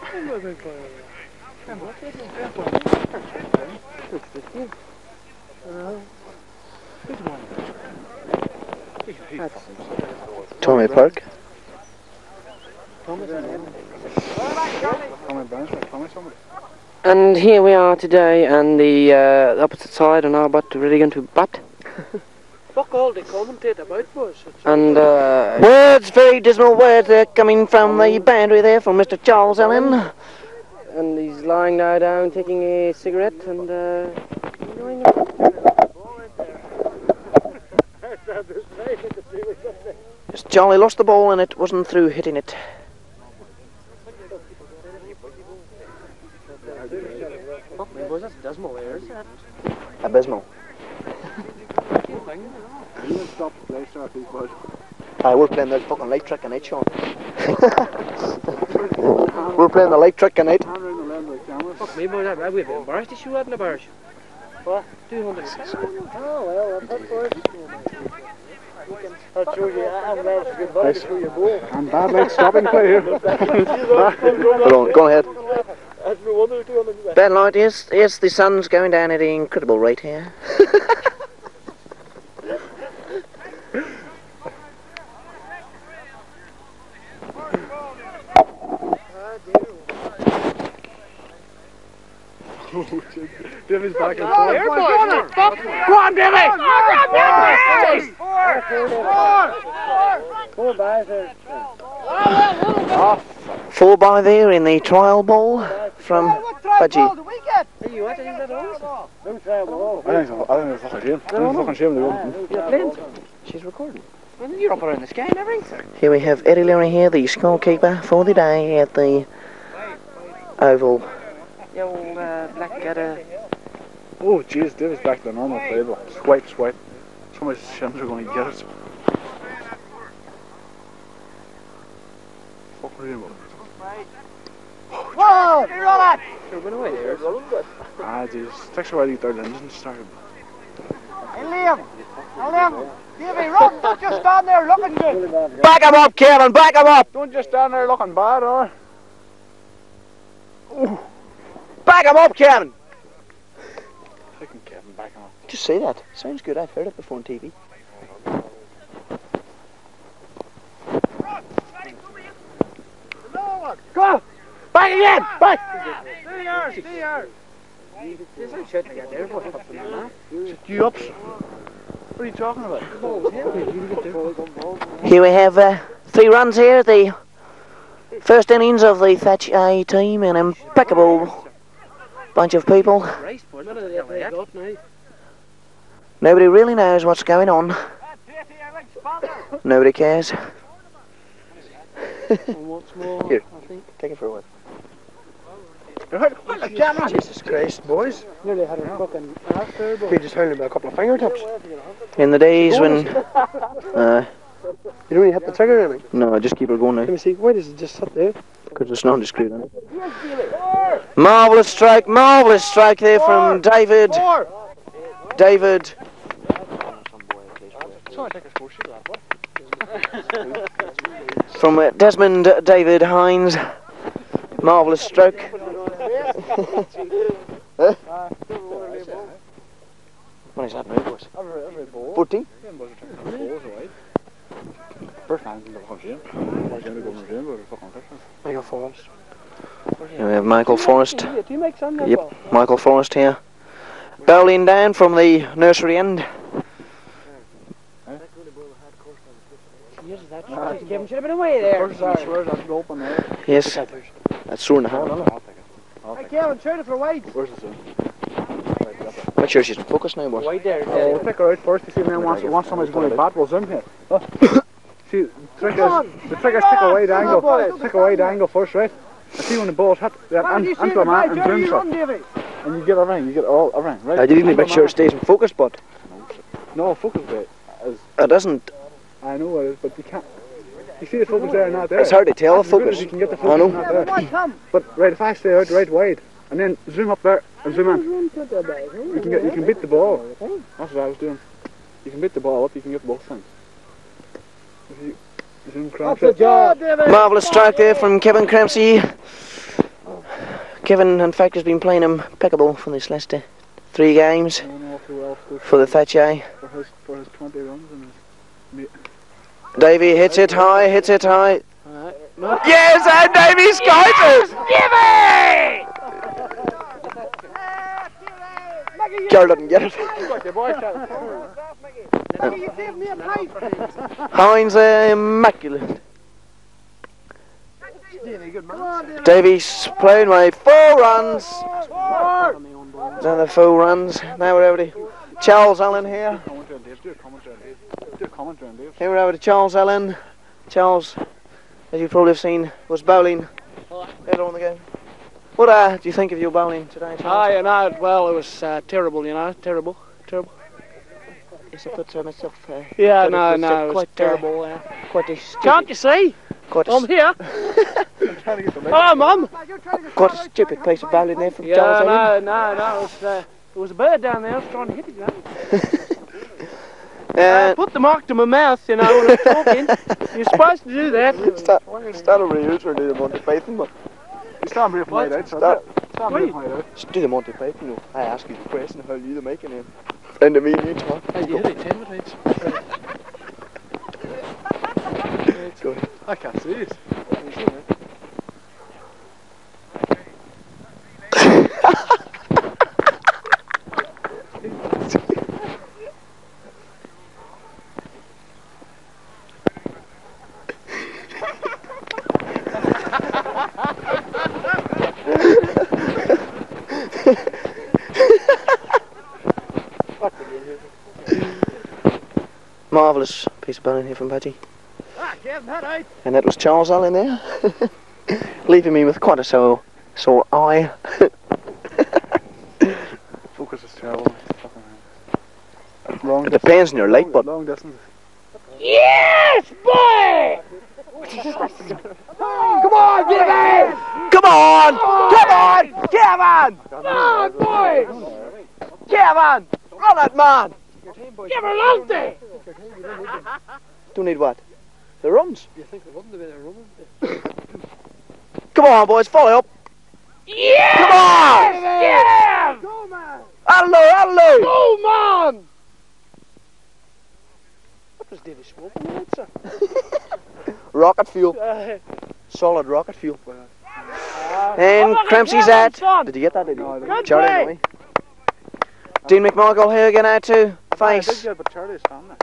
Tommy Park. Tommy Burns, Tommy somebody. And here we are today on the, uh, opposite side and are about to really going to bat. Fuck all they commentate about, boys. And uh, Words, very dismal words they're coming from the boundary there from Mr. Charles Allen. And he's lying now down taking a cigarette and uh, enjoying Just Charlie lost the ball and it wasn't through hitting it. Fuck me, boys, that's dismal there, is that? Abysmal. You won't stop the play start these boys. Aye, we're playing the fucking light trick tonight, Sean. we're playing the light trick tonight. Hand around the lens like cameras. Fuck me, boys, I, we've been embarrassed to shoot out in the bars. What? 200. Oh, well, that's good. I'll show you. I'm glad it's a good ball to show you ball. And bad leg stopping play here. Go on, go ahead. That's no wonder 200. Bad light, yes, yes, the sun's going down at an incredible rate here. Jimmy's back and forth. Here, boys. Fuck. Go on, Jimmy! Four by there. Four by there in the trial ball from Budgie. Are you watching that also? Don't try ball. I think so. I think it's a fucking shame. I it's a fucking shame they won't. You're playing? She's recording. Well, you're up around the sky and everything. Here we have Eddie Leary here, the scorekeeper for the day at the Oval. The old uh, black got a Oh, jeez, David's back to the normal play, but swipe, swipe. Some of his shins are going to get it. Fuck real. Whoa! You're all that. Sure went away there. Ah, jeez. Takes a while to get their engines started. Hey, Liam. Now, Liam. Davey, run. Don't just stand there looking good. Back him up, Kevin, back him up! Don't just stand there looking bad, or. Back him up, Kevin! Taking Kevin back on. Just say that. Sounds good, I've heard it before on TV. Go! Back again! Back! Stay here. Stay here. There's no shit to get there. Fuck them, man. You ups. What are you talking about? Here we have uh, three runs here, the first innings of the Thatch A team, an impeccable bunch of people. Christ, boys, what are they they got now? Nobody really knows what's going on. Nobody cares. And what's more, Here. Take it for a while. Jesus Christ, boys. Nearly had a fucking ass there, but. You just holding by a couple of fingertips. In the days when... Uh, You don't even hit the trigger or anything. no, I just keep it going Let me see. Why does it just sit there? because it's not screwed on it. Marvellous strike, marvellous strike there from David. David. Sorry, take a score sheet of that, what? From uh, Desmond David Hines. Marvellous stroke. What is that now, boys? Every, every ball. 14? Yeah, boys are taking the balls away. First man's in the fucking gym. Why's the only going to the gym, but it's fucking different. Michael Forrest. Here we have Michael Forrest. Do you make Sunday Yep, Michael Forrest here. Bowling down from the nursery end. Kevin should have been away there. First time swears that's the open there. Yes. That's through in the hand. I'll take it. I'll Hey, it. Kevin, shoot it for wide. Where's the sun? Make sure she's in focus now, boys. Wide there. Oh, we'll pick her out first to see then once, once somebody's going to bat, we'll zoom here. Oh. See, the trick is, the trick is pick a wide angle. Pick a wide angle first, right? I see when the ball's hit, yeah, What and, did you into a man and Joe, zoom shot. And you get everything, you get all everything, right? I did need to make sure it stays in focus, but No, focus bit. Is, it doesn't. I know it is, but you can't. You see the focus there and not there. It's hard to tell the focus. You can get the I focus know. not there. But right, if I stay out right wide and then zoom up there and zoom in, you can get, you can beat the ball. That's what I was doing. You can beat the ball up. You can get both things. If you zoom crash it. Marvellous strike there from Kevin Crampsey. Kevin, in fact, has been playing impeccable for this last uh, three games I don't know if who else goes for the Thatcher. for his for his 20 runs and Davy hits it high, hits it high. Yes, and Davy scores it! Girl doesn't get it. Hines uh, immaculate. Davies playing away four runs. Another four runs. Now we're over to Charles Allen here. Here we're over to Charles Allen. Charles, as you probably have seen, was bowling earlier on the game. What uh, do you think of your bowling today, Charles? Ah, you know, well, it was uh, terrible, you know, terrible, terrible. Yes, I thought so myself. Uh, Yeah, it no, uh, no, it was quite, uh, terrible. uh, quite a stupid, Can't you see? quite a, I'm here. trying to get the Hello, Mum. quite a stupid piece of bowling there from Yeah, Charles Allen. no, no, no. It was, uh, there was a bird down there. I was trying to hit it, you know. I Uh, put the mark to my mouth, you know, when I'm talking. You're supposed to do that. start, start over here to do the Monty Python, but It's time brief What? wide out. so Start. Stand brief wide out. just do the Monty Python. You know. I ask you the question, how you the making him. Of me, you talk. And you hit it. Go ahead. I can't see it. Marvellous piece of bowling here from Budgie. Ah, Kevin, that out. And that was Charles Allen there. Leaving me with quite a sore, sore eye. Focus is terrible. Long It depends on your leg, but long distance. Yes, boy! Come on, Kevin! Come on! Come on, Kevin! Come on, boy! Kevin! Run it, man! Give her Lante! Don't need what? The runs. Come on, boys, follow up. Yes! Come on! Yeah! Go, man! Hello, hello! Go, man! What was David Swope Rocket fuel. Solid rocket fuel. And Crampsey's at. Did you get that? Did you? Good Charlie, play. anyway. Dean McMichael here again out to I did face. get but Charlie's stand there.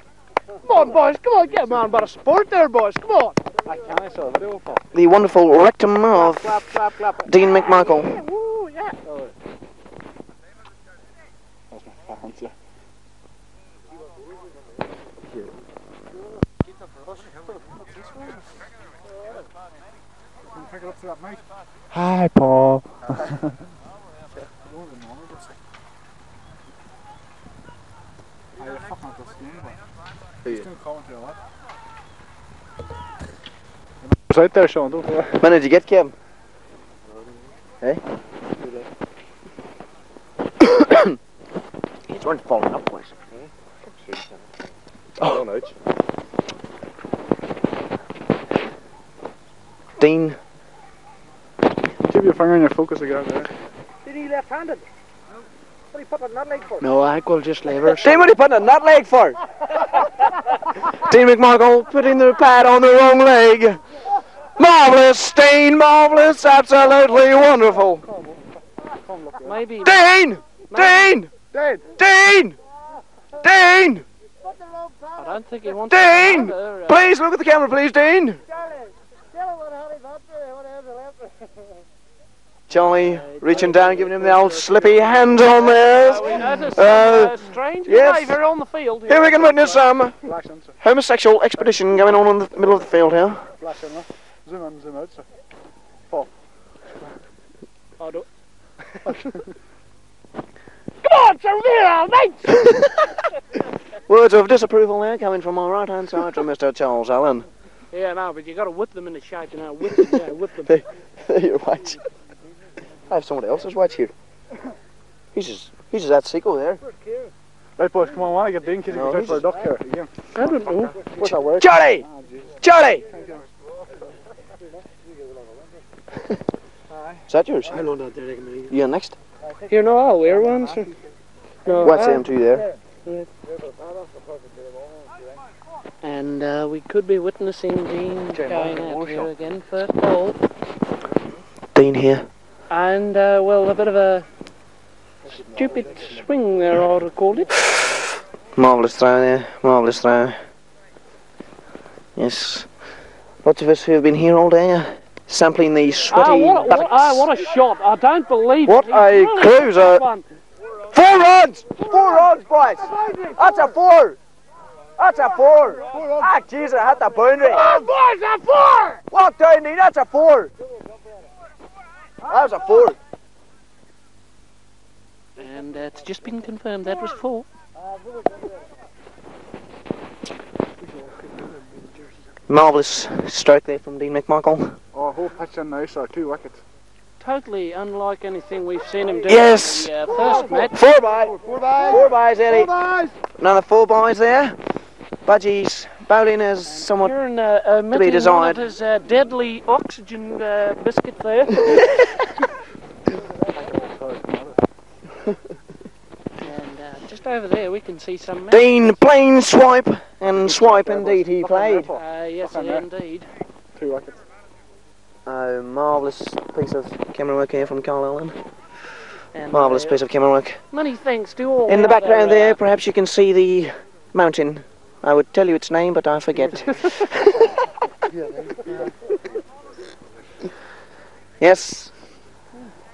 Come on, boys. Come on, get a man about a sport there, boys. Come on. I can't I saw a video for. The wonderful rectum of Clap, clap, clap. Dean McMichael. Woo, yeah. That's my fans, yeah. Pick it up to that mic. Hi, Paul. I fucking have to skin, but. He's doing commentary a lot. It's out there, Sean, don't worry. When did you get Kim? Hey? These weren't falling up, boys. Oh, no. Dean, Keep your finger on your focus again there. Did he left-handed? What he put on that leg for? No, I will just leave her. Dean, what are you putting on that leg for? Dean McMarkle putting the pad on the wrong leg. Marvellous, Dean, marvellous, absolutely wonderful. Maybe. Dean! Dean! Dead. Dean! Dean! I don't think he wants Dean! to. Please look at the camera, please, Dean. Charlie reaching down, giving him the old slippy hand on there. we noticed some, Uh, strange yes. behaviour on the field. Here we can witness some Flash homosexual expedition going on in the middle of the field here. Flash in, look. Zoom in, zoom out, sir. I do- Words of disapproval there coming from our right hand side from Mr. Charles Allen. Yeah, no, but you got to whip them into shape, you know. Whip them, yeah, whip them. Your watch. I have somebody else's watch here. He's just, he's just that sequel there. Right, boys, come on, why don't you get Dean, kids, No, no, try he's for a duck here. I don't know. What's that word? Charlie! Charlie! Is that yours? I know that they're taking me. You next? Here, no, I'll wear one. So. No, What's I- them two there? And uh, we could be witnessing Dean going out here again for a goal. Dean here. And, uh, well, a bit of a stupid swing there, I would have called it. Marvellous throw there. Marvellous throw. Yes. Lots of us who have been here all day uh, sampling the Ah, sweaty what, a- what, buttocks. ah, what a shot. I don't believe it. What it. a He's really cruiser. got one. Four runs! Four runs, boys! That's a four! That's a four! Ah, Jesus, I had the boundary! Oh, boys, a four! Walk down, Dean, that's a four! That was a four. And uh, it's just been confirmed that was four. Marvellous stroke there from Dean McMichael. Oh, whole pitch in now, sir. Two wickets. Totally unlike anything we've seen him do Yes. in the uh, first match. Four by. Four by. Four byes, Eddie. Another four byes there. Budgie's bowling is somewhat. Here in uh, omitting one desired. of his uh, deadly oxygen uh, biscuit there. and uh, just over there we can see some. match. Dean plain swipe, and swipe indeed he played. Uh, yes, Up in there. indeed. Two wickets. Oh, marvellous piece of camera work here from Carl Allen. Marvellous uh, piece of camera work. Many thanks to all. In the background there, perhaps you can see the mountain. I would tell you its name, but I forget. yes.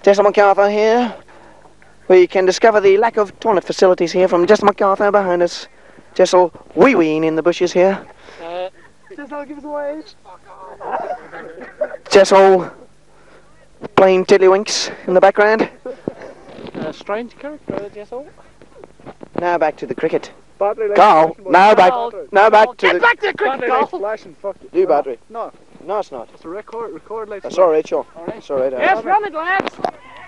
Jessel MacArthur here. We can discover the lack of toilet facilities here from Jessel MacArthur behind us. Jessel wee-weeing in the bushes here. Uh, Jessel playing tiddlywinks in the background. a strange character, Jessel. Now back to the cricket. Battery. Carl, now back, now back to Get the. back to the cricket, Battery light Carl. flashing. Fuck it. Do battery. No, No, it's not. it's a record. Record light. That's all right, Sean. That's all right. uh, Yes, run it, lads.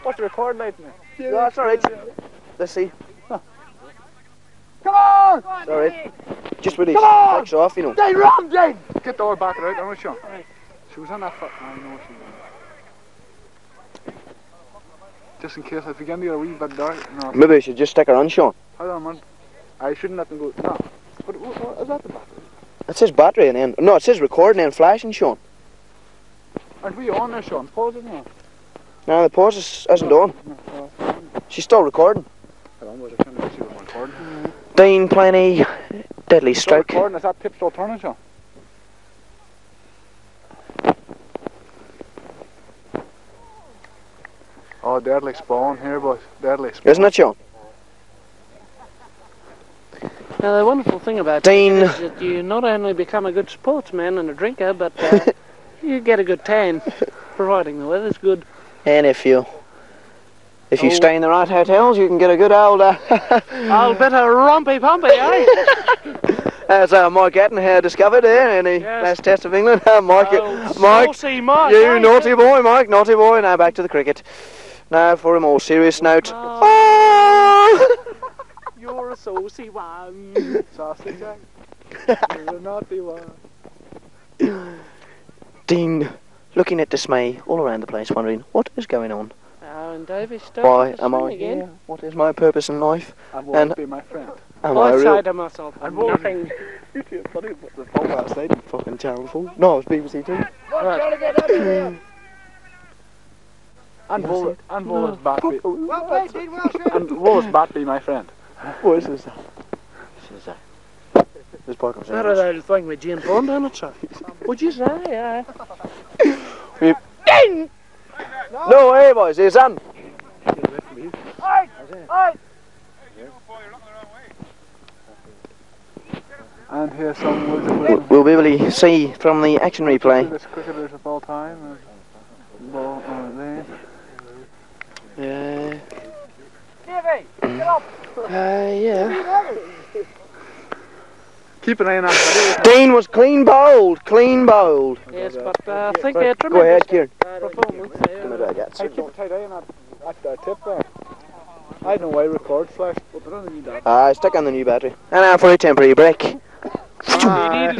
What's the record light, man? No, that's all right. Let's see. Come on! It's all right. Just with he Come on! takes off, you know. Jane, run, Jane! Get the old battery out, I'm not sure. She was on that foot. I know she was. Just in case, if you get near a wee bit dark. No, Maybe I should just stick her on, Sean. hold on, man. I shouldn't let them go. No. What, what, what, is that the battery? It says battery and then. No, it says recording and flashing, Sean. Aren't we on there, Sean? Pause it now. No, the pause is, isn't on. No, no. She's still recording. Hold on, boys, I can't see what I'm recording. Dean playing a deadly Still stroke. recording, is that tip still turning, Sean? Oh, deadly spawn here, boys. Deadly spawn. Isn't it, Sean? Now, the wonderful thing about Dean. is that you not only become a good sportsman and a drinker, but uh, you get a good tan, providing the weather's good. And if you if you Oh. stay in the right hotels, you can get a good old. Uh, I'll bet a rompy pumpy, eh? as uh, Mark Attenhare discovered there in the Yes. last test of England. Uh, Mark, Oh, saucy Mark, you eh? naughty boy, Mike, naughty boy. Now back to the cricket. Now for a more serious note. Oh. Oh! You you're a saucy one. Saucy Jack. You're a naughty one. Dean, looking at dismay all around the place, wondering what is going on. Oh, Aaron Davis, Why am I here? What is my purpose in life? I want and to be my friend. Am I, I real? of myself. I'm walking. you two are funny, but the bomb fucking terrible. No, it's BBC Two. Right. and Wallace and Wall and Wallace is my friend. What is this? This is a. This podcast. That is the thing with James Bond, isn't it, sir? Would you say? Yeah. Beep. Ding! No way, boys, he's on. And here some words We'll be able to see from the action replay. Of uh, ball time. Ball over. Yeah. Uh, yeah. Keep an eye on that. Dean was clean bowled. Clean bowled. yes, but uh, I think a Right, tremendous Go ahead, Kieran. performance. I keep a tight eye on that, that, that tip there. I don't know why record flash, but I don't need that. Ah, stick on the new battery. And now for a temporary break. Now.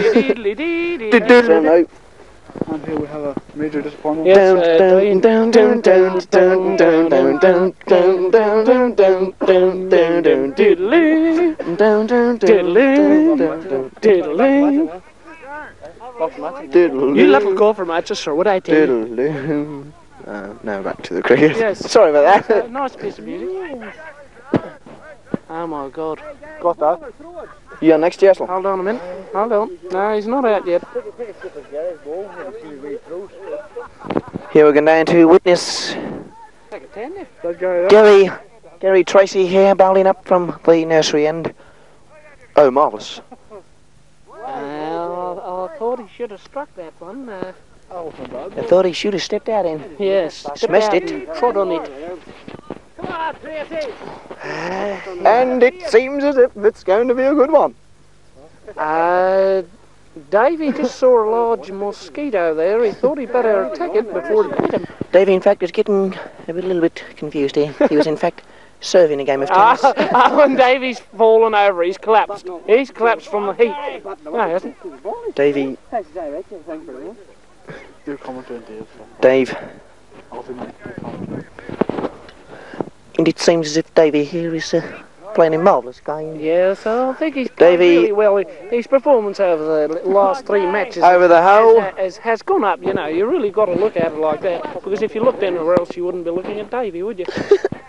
And here we have a major disappointment. Yes, Down, uh, down, Dean. down, down, down, down, down, down, down, down, down, down, down, down, down, down, Diddly, down, down, down, Diddly. down, down, diddly. diddle, You little go for matches, sir. What I tell you? diddle. Uh, now back to the cricket. Yes. Sorry about Uh, that. nice piece of music. Oh my god. Got that? You on next, Jessel? Hold on a minute. Hold on. No, he's not out yet. Here we're going down to witness Take a ten there. That guy there? Gary, Gary Tracy here, bowling up from the nursery end. Oh, marvellous. Well, I thought he should have struck that one. Uh, That wasn't bad. I thought he should have stepped out in. yes. stepped Smashed out it. Trod on it. And it seems as if it's going to be a good one. Uh, Davey just saw a large mosquito there. He thought he'd better attack it before it bit him. Davey, in fact, was getting a little bit confused here. He was, in fact, serving a game of tennis. Ah, oh, and Davey's fallen over. He's collapsed. He's collapsed from the heat. No, he hasn't. Davey, Do comment on Dave. so Dave, I'll do my comment. And it seems as if Davey here is uh, playing a marvellous game. Yes, I think he's played Davey- really well. His performance over the last three matches Over the whole, has, has, has gone up. You know, you really got to look at it like that because if you looked anywhere else, you wouldn't be looking at Davey, would you?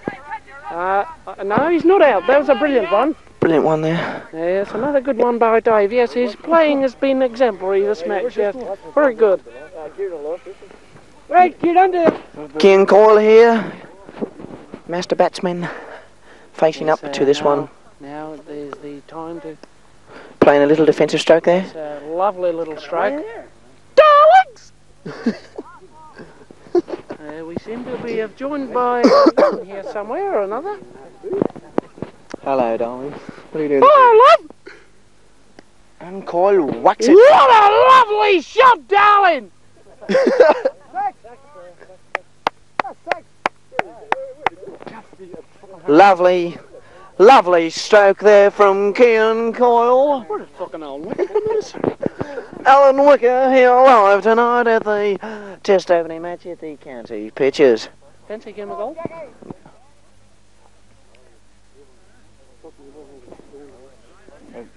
uh, uh, no, he's not out. That was a brilliant one. brilliant one there. Yes, another good one by Dave. Yes, his playing has been exemplary this match. Yes, very good. Right, get under. King Coyle here, master batsman, facing up Yes, uh, to this now- one, Now there's the time to. playing a little defensive stroke there. It's a lovely little stroke. Darlings! Uh, we seem to be uh, joined by here somewhere or another. Hello, darling. What are you doing? Oh, love! And Coyle whacks it. What a lovely shot, darling! Lovely, lovely stroke there from Kean Coyle. What a fucking old wicket it is. Alan Whicker here live tonight at the Test opening match at the county pitches. Fancy game of golf?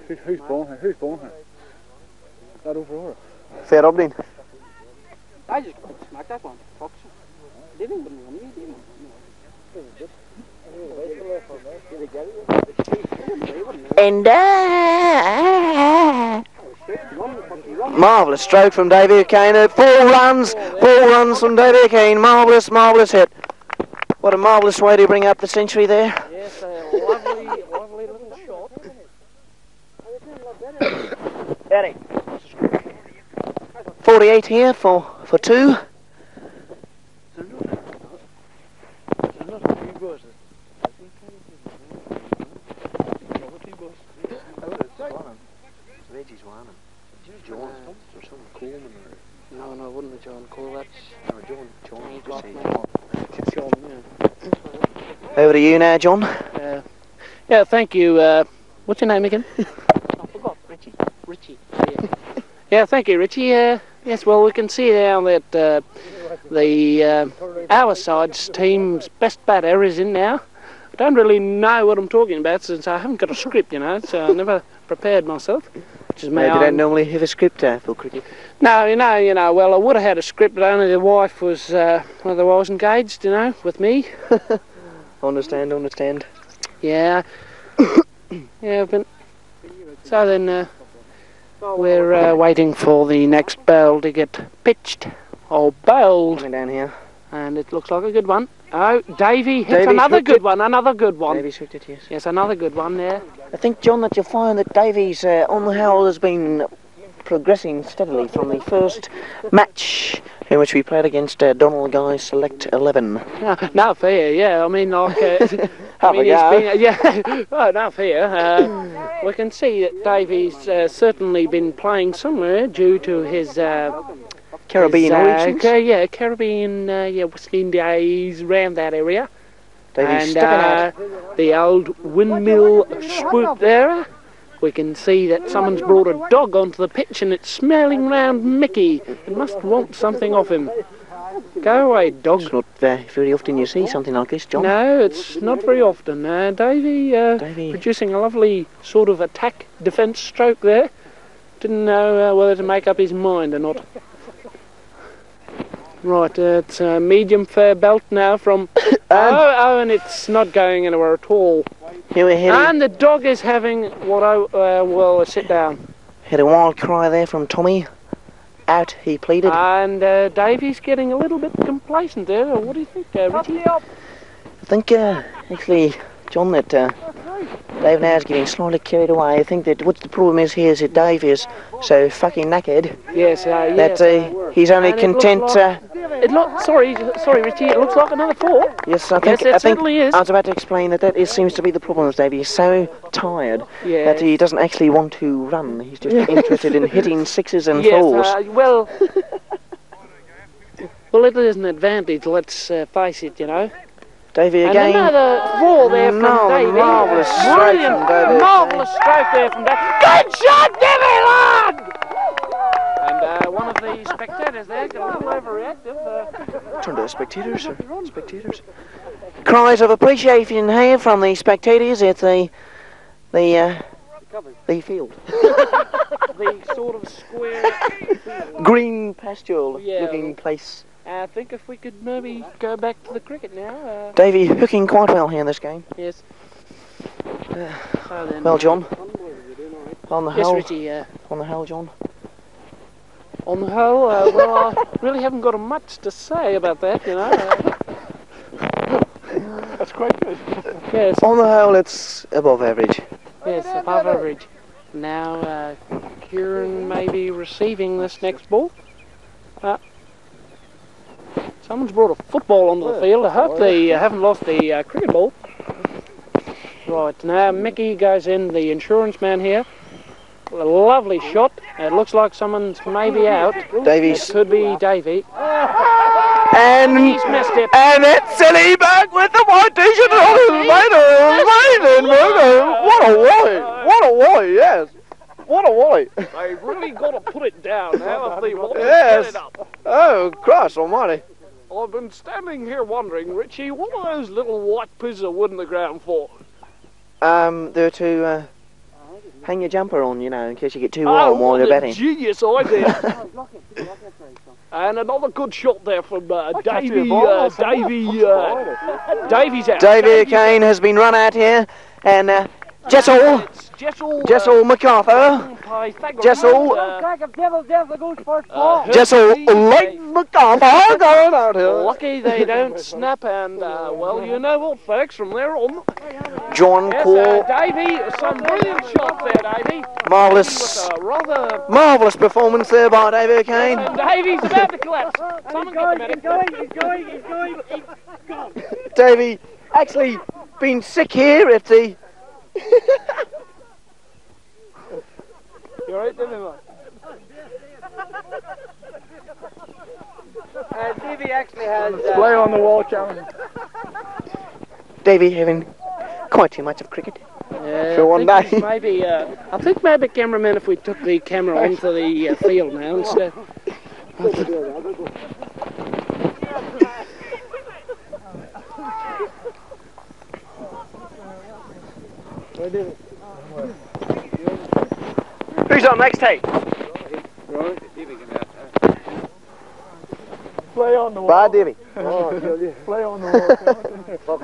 Who, who's born here? Who's born here? That over Fair opening. I just smacked that one. Fox. Didn't even run me, And uh, marvellous stroke from David Kane. Four runs, four runs from David Kane. Marvellous, marvellous hit. What a marvellous way to bring up the century there. Yes, a lovely, lovely little shot. Eddie. 48 here for, for two. No, no, it wouldn't be John Cole. That's Over to you now, John. uh, Yeah, thank you. Uh, what's your name again? I forgot. Richie. Richie. Yeah. yeah, thank you, Richie. Uh, yes, well, we can see now that uh, the uh, our side's team's best batter is in now. I don't really know what I'm talking about since I haven't got a script, you know, so I never prepared myself. Which is my Maybe own- don't normally have a script uh, for cricket. no, you know, you know. Well, I would have had a script, but only the wife was, uh, well, the wife was engaged, you know, with me. Understand, understand. Yeah. yeah, but so then uh, we're uh, waiting for the next ball to get pitched or bowled, Coming down here. and it looks like a good one. Oh, Davy hits Davy another good it. one, another good one. Maybe hooked it, yes. Yes, another good one there. I think, John, that you'll find that Davies uh, on the whole has been progressing steadily from the first match in which we played against uh, Donald Guy Select 11. No, no fair, yeah. I mean, like, uh, I mean, a go. been, yeah. oh, no fair. Uh, we can see that Davy's uh, certainly been playing somewhere due to his. Caribbean uh, origins. ca- yeah, Caribbean, uh, yeah, West Indies, round that area. And uh, the old windmill swoop there. We can see that someone's brought a dog onto the pitch and it's smelling round Mickey. It must want something off him. Go away, dog. It's not uh, very often you see something like this, John. No, it's not very often. Uh, Davy, uh, Davy. producing a lovely sort of attack defence stroke there. Didn't know uh, whether to make up his mind or not. Right, uh, it's a medium fair belt now from. oh, oh, and it's not going anywhere at all. Here we had, And the dog is having what I. Uh, well, sit down. had a wild cry there from Tommy. Out, he pleaded. And uh, Davy's getting a little bit complacent there. What do you think, uh, Richie? I think, uh, actually, John, that uh, Dave now is getting slightly carried away. I think that what the problem is here is that Dave is so fucking knackered Yes, uh, that uh, he's only And it looks content. like- uh, It looks. Sorry, sorry, Richie. It looks like another four. yes, I Yes, think. it I think certainly is. I was about to explain that that is, seems to be the problem with Dave. He's so tired Yeah. that he doesn't actually want to run. He's just interested in hitting sixes and yes, fours. uh, well, well, it is an advantage. Let's uh, face it, you know. Davey And again. another four there from No, Davey. marvellous stroke Brilliant, from Davey. marvellous stroke there from Davey. Good shot, Davey, lad! And uh, one of the spectators there got a little overreactive. Uh, Turn to the spectators. Or spectators. Cries of appreciation here from the spectators at the the uh, the field. the sort of square. Green pasture Yeah. looking place. I think if we could maybe go back to the cricket now. Uh, Davey hooking quite well here in this game. yes. So then, Well, John. On the Yes, whole, Richie. Uh, on the whole, John. On the whole, uh, well, I really haven't got much to say about that, you know. Uh, That's quite good. yes, On the whole, it's above average. yes, above average. Now, uh, Kieran may be receiving this next ball. Someone's brought a football onto the field. I hope they uh, haven't lost the uh, cricket ball. Right, now Mickey goes in, the insurance man here. A lovely shot. It looks like someone's maybe out. It Davies could be Davey. and He's missed it. and it's silly back with the white t-shirt on his later, later, What a wally! What a wally! Yes. What a wally! They've really got to put it down now if they want Yes. to get it up. Oh, Christ Almighty! I've been standing here wondering, Richie, what are those little white pieces of wood in the ground for? Um, they're to uh, hang your jumper on, you know, in case you get too warm while what you're a batting. genius idea. and another good shot there from uh, catch Davy, the uh, son. Davy, uh, Davy's out. Davey Davy's Kane has been run out here, and uh, Jessel, It's Jessel, Jessel MacArthur, uh, Pythagoras, Jessel- uh, Crack of devil, devil goes first uh, ball. Jessel Hercules, Light MacArthur going out here. Lucky they don't snap, and uh, well, you know what, folks, from there on, John yes, uh, Cole, Davy, some brilliant shots there, Davy. marvellous, rather marvellous performance there by Davey Kane. And Davy's about to collapse. Someone get the He's going, he's going, he's going, he's. Davey actually been sick here at the. You alright, Davy, man? Uh, Davy actually has. Play Uh, on the wall challenge. Davey having quite too much of cricket. For one I day. Maybe, uh, I think maybe cameraman, if we took the camera onto the uh, field now instead. Who's on next tape? Play on the wall. Bad Davy. Play on the wall.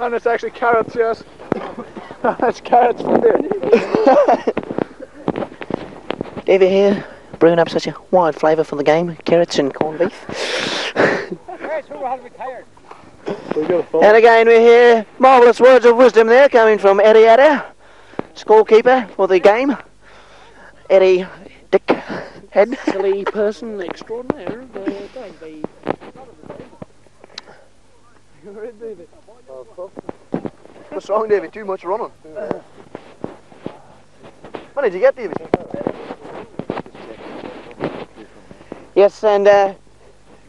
and it's actually carrots, yes. it's carrots from there. Davy here, bringing up such a wide flavour for the game. Carrots and corned beef. Hey, who has retired? And again we hear marvellous words of wisdom there coming from Eddie Adder, scorekeeper for the game. Eddie Dick Head. Silly person extraordinaire. Uh, don't be. What's wrong, David? Too much running. When did you get, David? Yes, and uh, here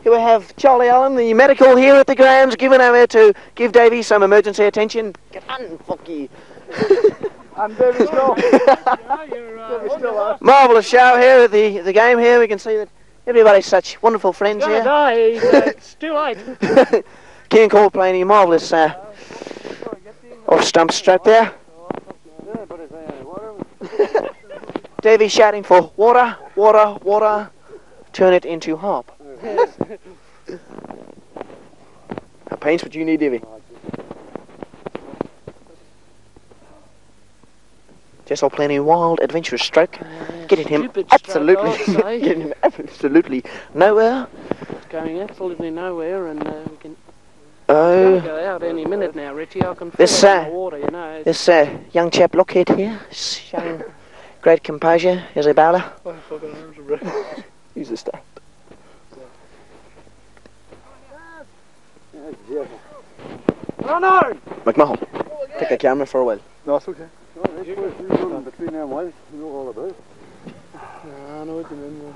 we have Charlie Allen, the medical here at the grounds, giving over to give Davy some emergency attention. Get on, fuck you. And David Snow. Yeah, you're, David still out. Marvellous show here at the, the game here. We can see that everybody's such wonderful friends gonna here. die. he's, It's too late. King Cole playing a marvellous uh, off stump stroke there. Davy shouting for water, water, water. Turn it into hop. Paints what you need, Davy. Just all playing a wild, adventurous stroke, getting him absolutely, I'd getting him absolutely nowhere. It's going absolutely nowhere, and uh, we can Oh. go out any minute now, Richie. I can feel This, uh, the water, you know. This uh, young chap Lockhead here, showing great composure as a bowler. He's a star. No! McMahon, take the camera for a while. No, it's okay. between them ones, you know all about it. I know what you mean.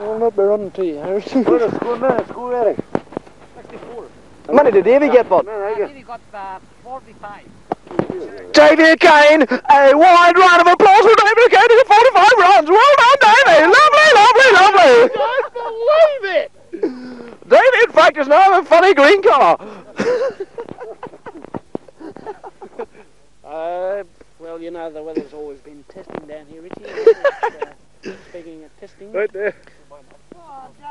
I'll not be running to you, Harris. Well, it's good now, it's good, Eric. How many did Davy get, bud? Man, I get He got uh, 45. Davy Kane, a wide round of applause for Davy Kane to 45 runs. Well done, Davy. Lovely, lovely, lovely. I believe it! Davy, in fact, is now a funny green colour. Uh, well, you know, the weather's always been testing down here, Richie. Uh, speaking of testing, right there.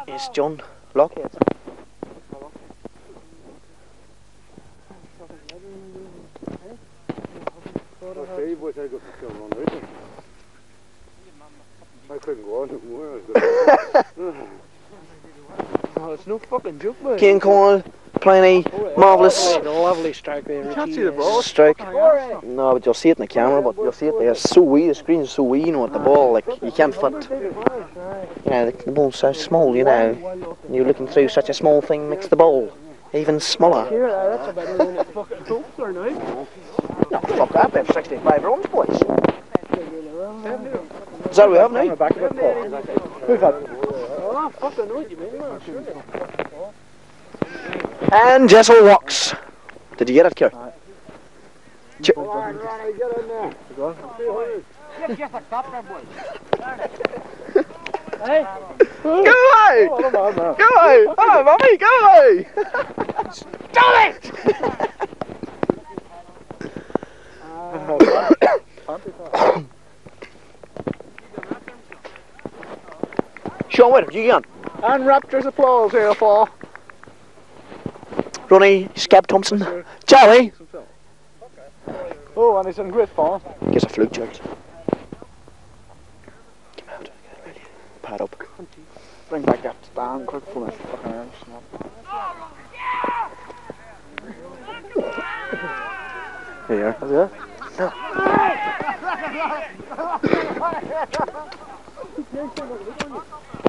Yes, John Lockhead. Okay, boys, I got the film on I couldn't go on anymore. oh, it's no fucking joke, mate. King Corn playing a marvellous Oh, lovely strike there, Richie. can't see the ball. Strike. No, but you'll see it in the camera, but you'll see it there. It's so wee, the screen's so wee, you know, at the ball, like, you can't fit. You know, the, the ball's so small, you know. And you're looking through such a small thing makes the ball even smaller. Here, uh, that's about all that fucking hopes there now. No, fuck that, we have 65 runs, boys. Is that what we have now? back a bit, Paul. Who's that? Oh, fuck, I know what you mean, man. And Jessel walks. Did you get it, Kerr? Ch- Come on, Ronnie, get in there. Just, just a top there, boy. Hey, Go away! Oh, come on. Go away! Hello, mummy, go away! Stop it! Sean, wait, you on? And Raptors applause here, for Ronnie Scab Thompson. Charlie! Oh, and he's in great form. Gives a fluke chart. Come out. Pad up. Bring back that stand quick for me. Fucking hell, snap. Here. Is it? The worst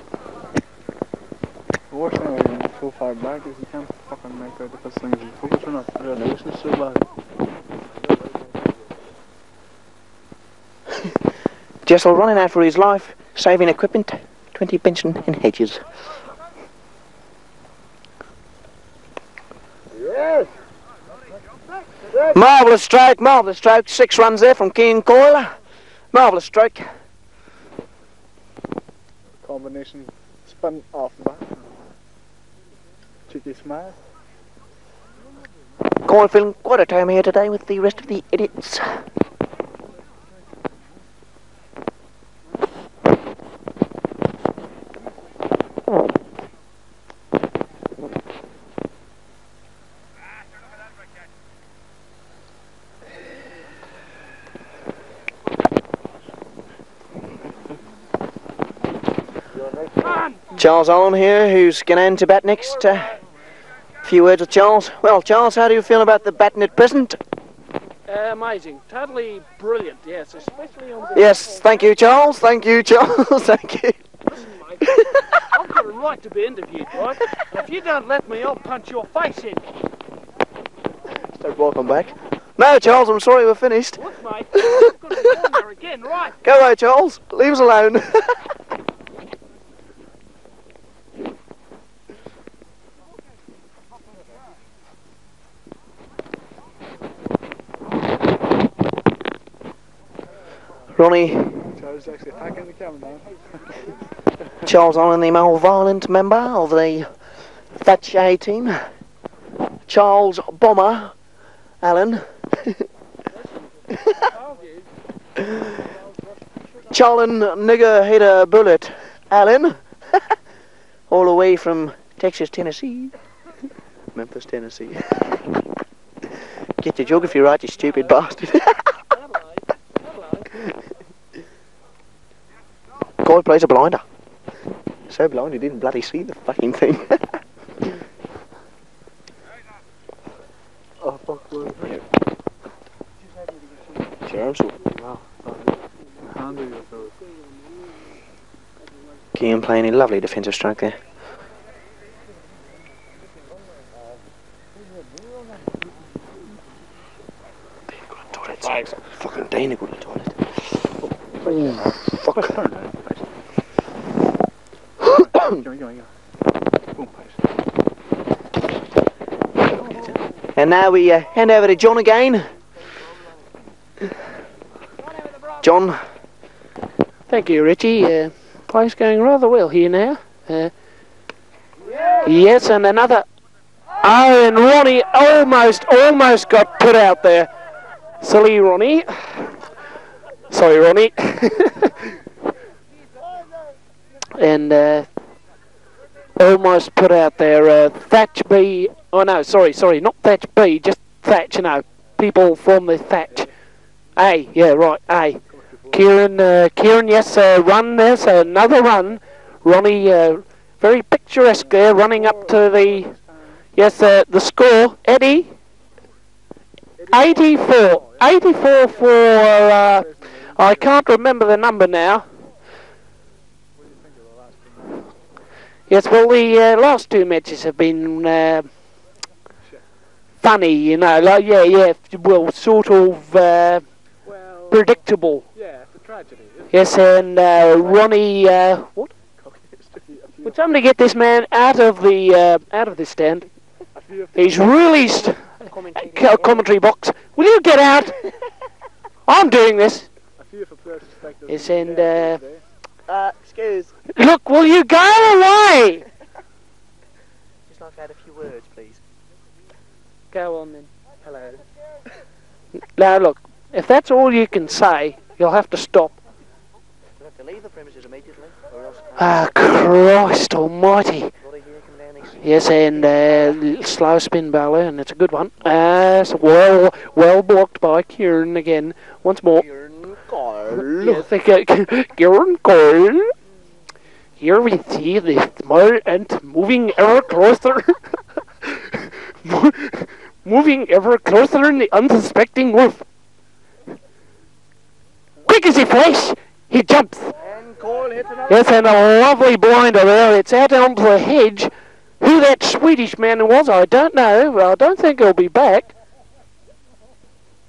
about being so far back is you can't fucking make out if this thing focus or not. Your nose is so bad. Jessel running out for his life, saving equipment, 20 pension in hedges. Yes! Marvellous stroke, marvellous stroke. Six runs there from Keen Coyle. Marvellous stroke. Combination spin off the back. Cheeky smash. Coyle feeling quite a time here today with the rest of the idiots. Charles Allen here, who's going to enter bat next. Uh, few words with Charles. Well, Charles, how do you feel about the batting at present? Uh, amazing. Totally brilliant, yes. Especially on the... Yes, thank you, Charles. Thank you, Charles. thank you. Listen, mate. I've got a right to be interviewed, right? And if you don't let me, I'll punch your face in. Don't welcome back. No, Charles, I'm sorry we're finished. Look, mate. I've got to again, right? Go away, Charles. Leave us alone. Ronnie, Charles camera. Charles Allen, the male violent member of the Thatch A team. Charles Bomber Allen. Charlin Nigger Hitter Bullet Allen. All the way from Texas, Tennessee. Memphis, Tennessee. Get your geography right, you stupid bastard. God plays a blinder. So blind he didn't bloody see the fucking thing. Oh, fuck. Germs. Handy with those. Keane playing a lovely defensive stroke there. Toilet. Fucking Dana got a toilet. Oh, fuck. Turn down. Go go go on. And now we uh, hand over to John again. John, Thank you, Richie. Uh, play's going rather well here now. Uh, yes, and another. Oh, and Ronnie almost, almost got put out there. Silly Ronnie. Sorry, Ronnie. and uh, almost put out there. Uh, Thatch B. Oh no, sorry, sorry, not Thatch B, just Thatch. You know, people from the Thatch. A, yeah, right. A. Kieran, uh, Kieran, yes, uh, run there, so another run. Ronnie, uh, very picturesque there, running up to the, yes, uh, the score. Eddie, 84, 84 for, uh, I can't remember the number now. Yes, well, the uh, last two matches have been uh, funny, you know, like, yeah, yeah, well, sort of uh, Well, predictable. yeah, it's a tragedy. It's Yes, and uh, Ronnie, uh, what? Would somebody get this man out of the uh, out of the stand? He's really st- co- commentary box. Will you get out? I'm doing this. a few of the players suspect there's Yes, and, death today. excuse. Look, will you go away? Just like to add a few words, please. Go on then. Hello. Now look, if that's all you can say, you'll have to stop. We have to leave the premises immediately, or else. Ah, Christ Almighty. Roddy here come down next. Yes, and uh, slow spin and it's a good one. Uh, so well, well blocked by Kieran again. Once more. Kieran Carl. Yes, I Kieran Cole. Here we see the small ant moving ever closer. Mo- moving ever closer in the unsuspecting wolf. Quick as a flash, he jumps. Yes, and a lovely blinder there. It's out onto the hedge. Who that Swedish man was, I don't know. I don't think he'll be back.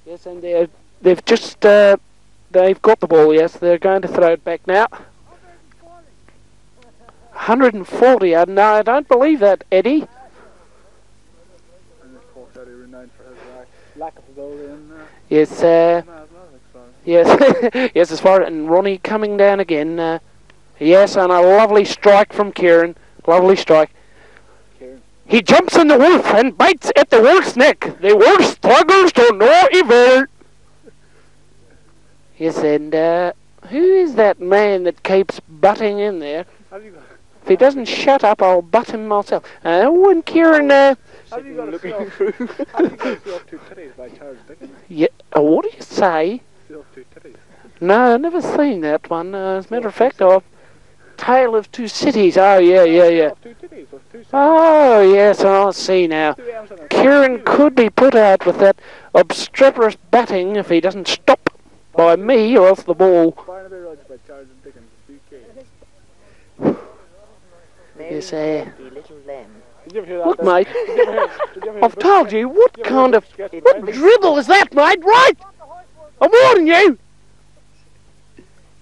Yes, and they're, they've just uh, they've got the ball. Yes, they're going to throw it back now. 140. I, no, I don't believe that, Eddie. Uh, Yes, uh, yes, yes. As far and Ronnie coming down again. Uh, yes, and a lovely strike from Kieran. Lovely strike. Kieran. He jumps on the wolf and bites at the wolf's neck. The wolf struggles to no avail. Yes, and uh, who is that man that keeps butting in there? Have you got, If he doesn't shut up, I'll butt him myself. Uh, oh, and Kieran, uh, have you got a see have you got a see titties by Charles Dickens? yeah, uh, what do you say? See off two titties. No, I've never seen that one. Uh, as a matter of fact, I've Tale of Two Cities. Oh, yeah, yeah, yeah. off two titties with two Oh, yes, I see now. two M's and a Kieran could be put out with that obstreperous batting if he doesn't stop by me or else the ball. Barnaby Rudge by Charles Dickens. UK. Yes, uh, The little lamb. Did you ever hear that? look, then? mate, Did you ever hear, you ever hear I've told you what Did you ever kind of what dribble is that, mate? Right? I'm warning you.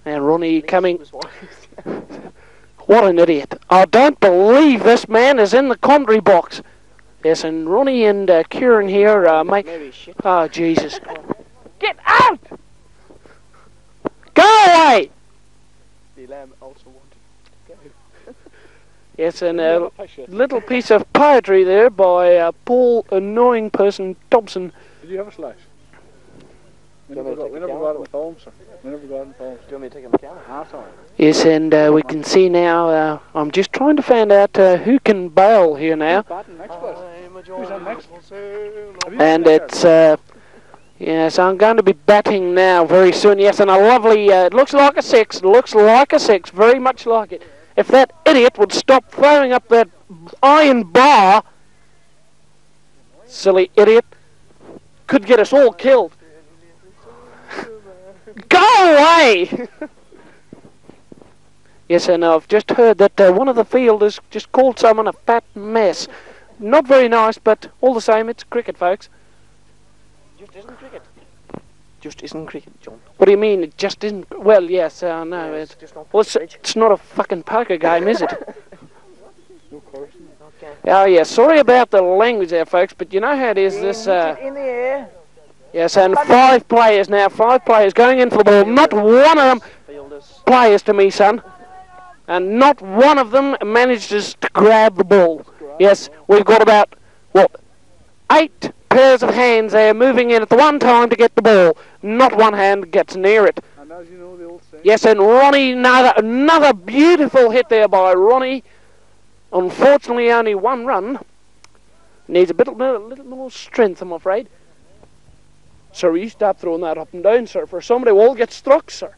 And Ronnie coming. What an idiot! I don't believe this man is in the commentary box. Yes, and Ronnie and uh, Kieran here, uh, mate. Maybe. Oh Jesus! Get out! Go away! The lamb also wanted. Yes, and a little piece of poetry there by uh, Paul Annoying Person Thompson. Did you have a slice? We never want got, to we never it got it with Holmes, sir. We never got it with Holmes. Do you want me to take a McCallum? Ah, sorry. Yes, and uh, we can see now. Uh, I'm just trying to find out uh, who can bail here now, Batting next to us. Who's on next? And it's. Uh, Yes, I'm going to be batting now very soon. Yes, and a lovely. Uh, it looks like a six. Looks like a six. Very much like it. If that idiot would stop throwing up that iron bar, silly idiot, could get us all killed. Go away! yes, and I've just heard that uh, one of the fielders just called someone a fat mess. Not very nice, but all the same, it's cricket, folks. Just isn't cricket. Just isn't cricket, John. What do you mean? It just isn't. Well, yes, uh, no. Yeah, It's, just not well, it's, it's not a fucking poker game, is it? No. Okay. oh, yeah. Sorry about the language there, folks, but you know how it is. This. Uh, in the air. yes, and five players now. Five players going in for the ball. Not one of them players to me, son. And not one of them manages to grab the ball. Yes, we've got about, what, eight pairs of hands there moving in at the one time to get the ball. Not one hand gets near it. And as you know, the old saying. Yes, and Ronnie, another, another beautiful hit there by Ronnie. Unfortunately, only one run. Needs a bit, little, little more strength, I'm afraid. Sir, you stop throwing that up and down, sir, for somebody will get struck, sir.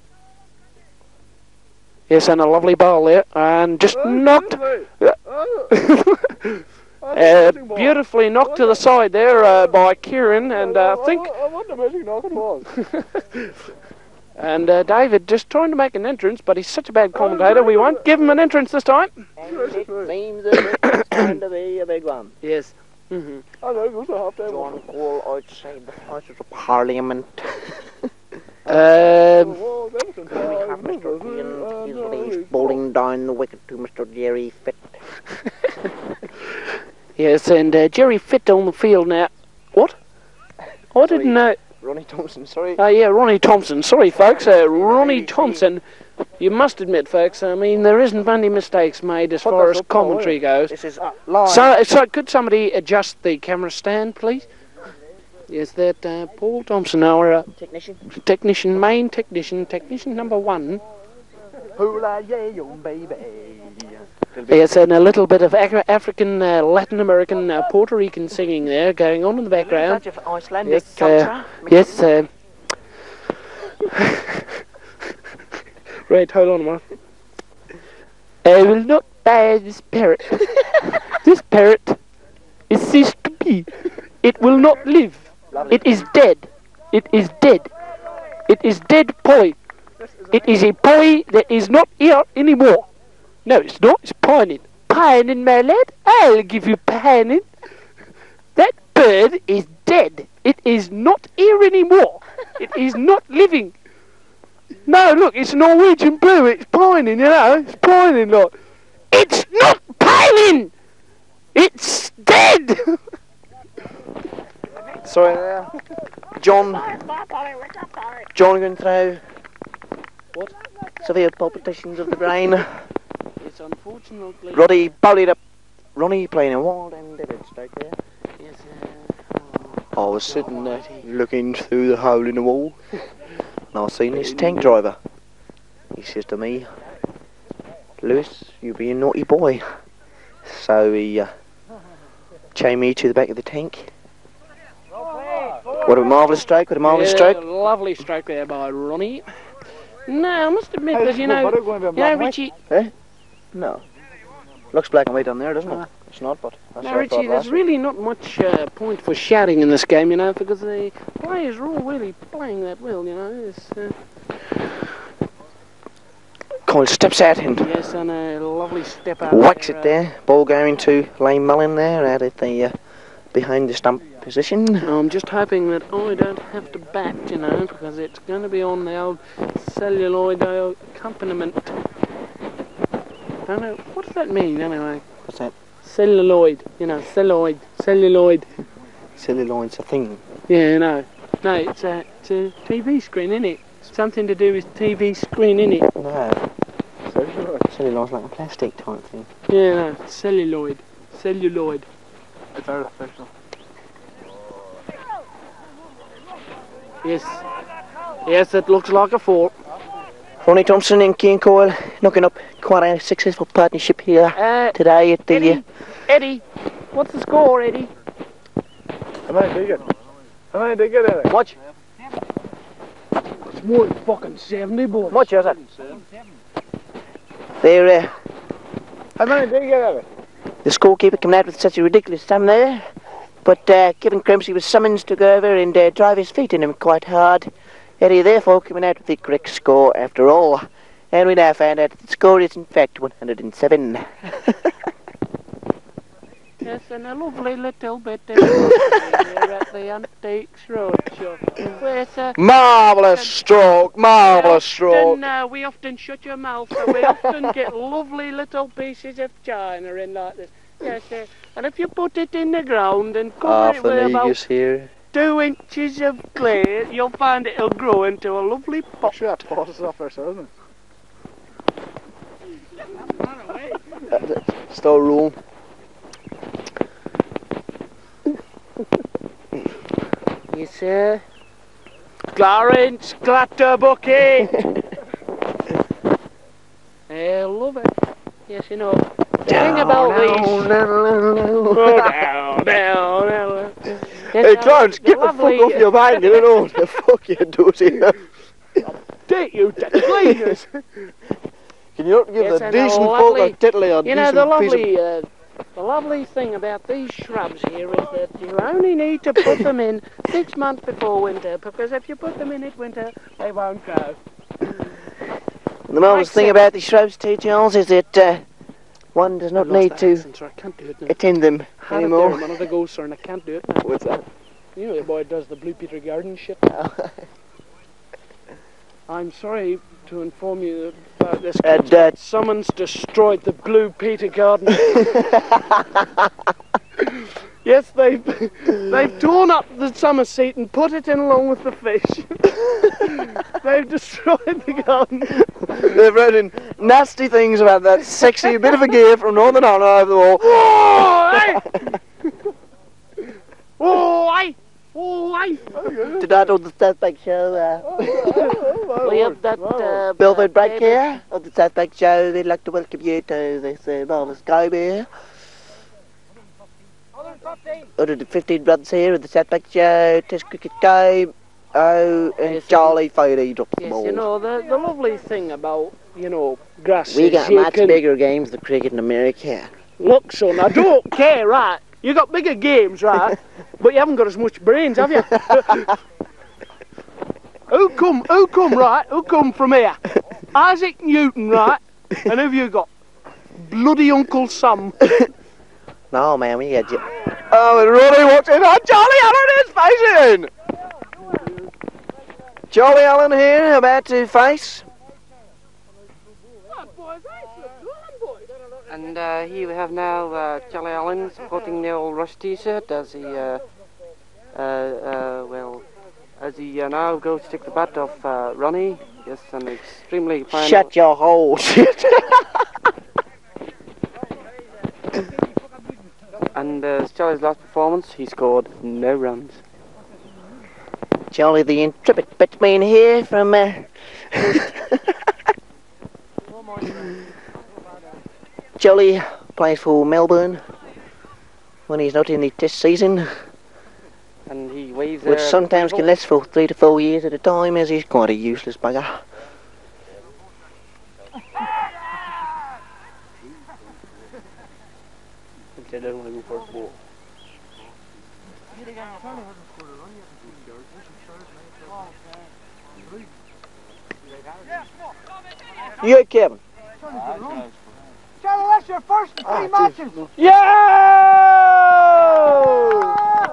Yes, and a lovely ball there, and just Oh, knocked, excuse me. Yeah. Oh, uh, that's a missing ball. beautifully knocked to the side there uh, by Kieran, and uh, I think, I wonder what the knock it was. and uh, David just trying to make an entrance, but he's such a bad commentator, we won't give him an entrance this time. And it seems that it's going to be a big one. Yes. hmm I know, it was a half time. John Hall outside the Houses of Parliament. Um, Oh, that was in We have five Mr. Ian uh, bowling down the wicket to Mr. Jerry Fitt. Yes, and uh, Jerry Fitt on the field now. What? I didn't know. Ronnie Thompson, sorry. Oh, yeah, Ronnie Thompson. Sorry, folks. Uh, Ronnie Thompson. You must admit, folks, I mean, there isn't many mistakes made as Put far as up now, commentary goes. This is live. So, so could somebody adjust the camera stand, please? Yes, that uh, Paul Thompson, our uh, Technician. technician, main technician, technician number one. Hula yeah, yo, baby. Yes, and a little bit of African, uh, Latin American, uh, Puerto Rican singing there going on in the background. Of Icelandic Yes, culture. Yes, uh, right, hold on a minute. I will not buy this parrot. this parrot is ceased to be. It will not live. It is dead. It is dead. It is dead poi. It is a poi that is not here anymore. No, it's not. It's pining. Pining, my lad. I'll give you pining. That bird is dead. It is not here anymore. It is not living. No, look, it's Norwegian blue. It's pining, you know. It's pining, look. It's not pining. It's dead. Sorry there. John. John going through. What? Severe palpitations of the brain. It's unfortunately. Roddy bowled it up. Ronnie playing a wild ended strike there. Yes, uh, I was sitting there looking through the hole in the wall. and I seen this tank driver. He says to me, Lewis, you be a naughty boy. So he uh, chained me to the back of the tank. What a marvellous stroke, what a marvellous yeah, stroke. Lovely stroke there by Ronnie. No, I must admit that you know, you know, Richie. No. Looks black and white on there, doesn't it? It's not, but that's No, what I thought Richie, there's really not much uh, point for shouting in this game, you know, because the players are all really playing that well, you know. It's, uh, Coyle steps out and yes, and a lovely step out. whacks there, it there. Ball going to Lane Mullen there out at the uh, behind the stump position. I'm just hoping that I don't have to bat, you know, because it's going to be on the old celluloid uh, accompaniment. Don't know, what does that mean anyway? What's that? Celluloid, you know, celluloid, celluloid. Celluloid's a thing. Yeah, no, no, it's a, it's a TV screen, isn't it? Something to do with TV screen, isn't it? No. Celluloid's like a plastic type thing. Yeah, no, celluloid, celluloid. It's artificial. Yes, yes, it looks like a four. Ronnie Thompson and Keane Coyle knocking up quite a successful partnership here Uh, today at the. Uh, Eddie, Eddie, what's the score, Eddie? How many did you get? How many did you get out of Watch. It's more than fucking 70, boys. Watch yours. They're, uh, How many did you get out of it? the scorekeeper coming out with such a ridiculous sum there. But uh, Kevin Crimsey was summoned to go over and uh, drive his feet in him quite hard. Eddie therefore coming out with the correct score after all. And we now find out that the score is in fact 107. Yes, and a lovely little bit of here at the Antiques Roadshow. Marvellous stroke, marvellous stroke. often, uh, we often shut your mouth, so we often get lovely little pieces of china in like this. Yes, uh, and if you put it in the ground and cover Half it the with about here. Two inches of clay, you'll find it'll grow into a lovely pot. Sure, that passes off ourselves, isn't it? Still roll. Yes, sir. Clarence Clatterbucky. I love it. Yes, you know. The thing about these. Oh, down, down, down. Yes, Hey, Clarence, get the fuck off your mind, you know the fuck you here. Take you cleaners. Can you not give Yes, the a decent folk lovely- a tiddly or You know, the lovely, uh, the lovely thing about these shrubs here is that you only need to put them in six months before winter, because if you put them in at winter, they won't grow. The marvellous thing about these shrubs too, Charles, is that uh, one does not need to accent, so I can't do it now. attend them Had it there a anymore. minute ago, sir, and I can't do it now. What's that? You know the boy does the Blue Peter Garden shit. I'm sorry to inform you about this. Uh, Someone's destroyed the Blue Peter Garden. yes, they've they've torn up the summer seat and put it in along with the fish. they've destroyed the garden. They've written nasty things about that sexy bit of a gear from Northern Ireland over the wall. Oh, hey! Oh, I! Oh, I! Did I do the South Bank show? Uh, We have that. Uh, Melvyn Bragg here on the South Bank show. We'd like to welcome you to this uh, marvellous game here. 115 runs here in the South Bank show. Test cricket game. Oh, and Yes, Charlie Foley dropped the Yes, ball. you know, the, the lovely thing about, you know, grass we got much can... bigger games than cricket in America. Look, son, I don't care, right? You got bigger games, right? but you haven't got as much brains, have you? who come, who come, right? Who come from here? Isaac Newton, right? And who've you got? Bloody Uncle Sam. No, man, we got you. Oh, and Ronnie walks in. Oh, Charlie Allen is facing! Charlie Allen here, about to face. And uh, here we have now uh, Charlie Allen supporting the old Rush t-shirt as he uh, uh, now goes to take the bat of uh, Ronnie. Yes, an extremely fine. Shut your hole, shit. And uh, Charlie's last performance, he scored no runs. Charlie the intrepid batsman here from. Uh, Charlie plays for Melbourne when he's not in the test season, And he waves which sometimes can last for three to four years at a time, as he's quite a useless bugger. They don't want to go for a ball. Yeah, Kevin. Charlie, that's your first in three matches. Yeah!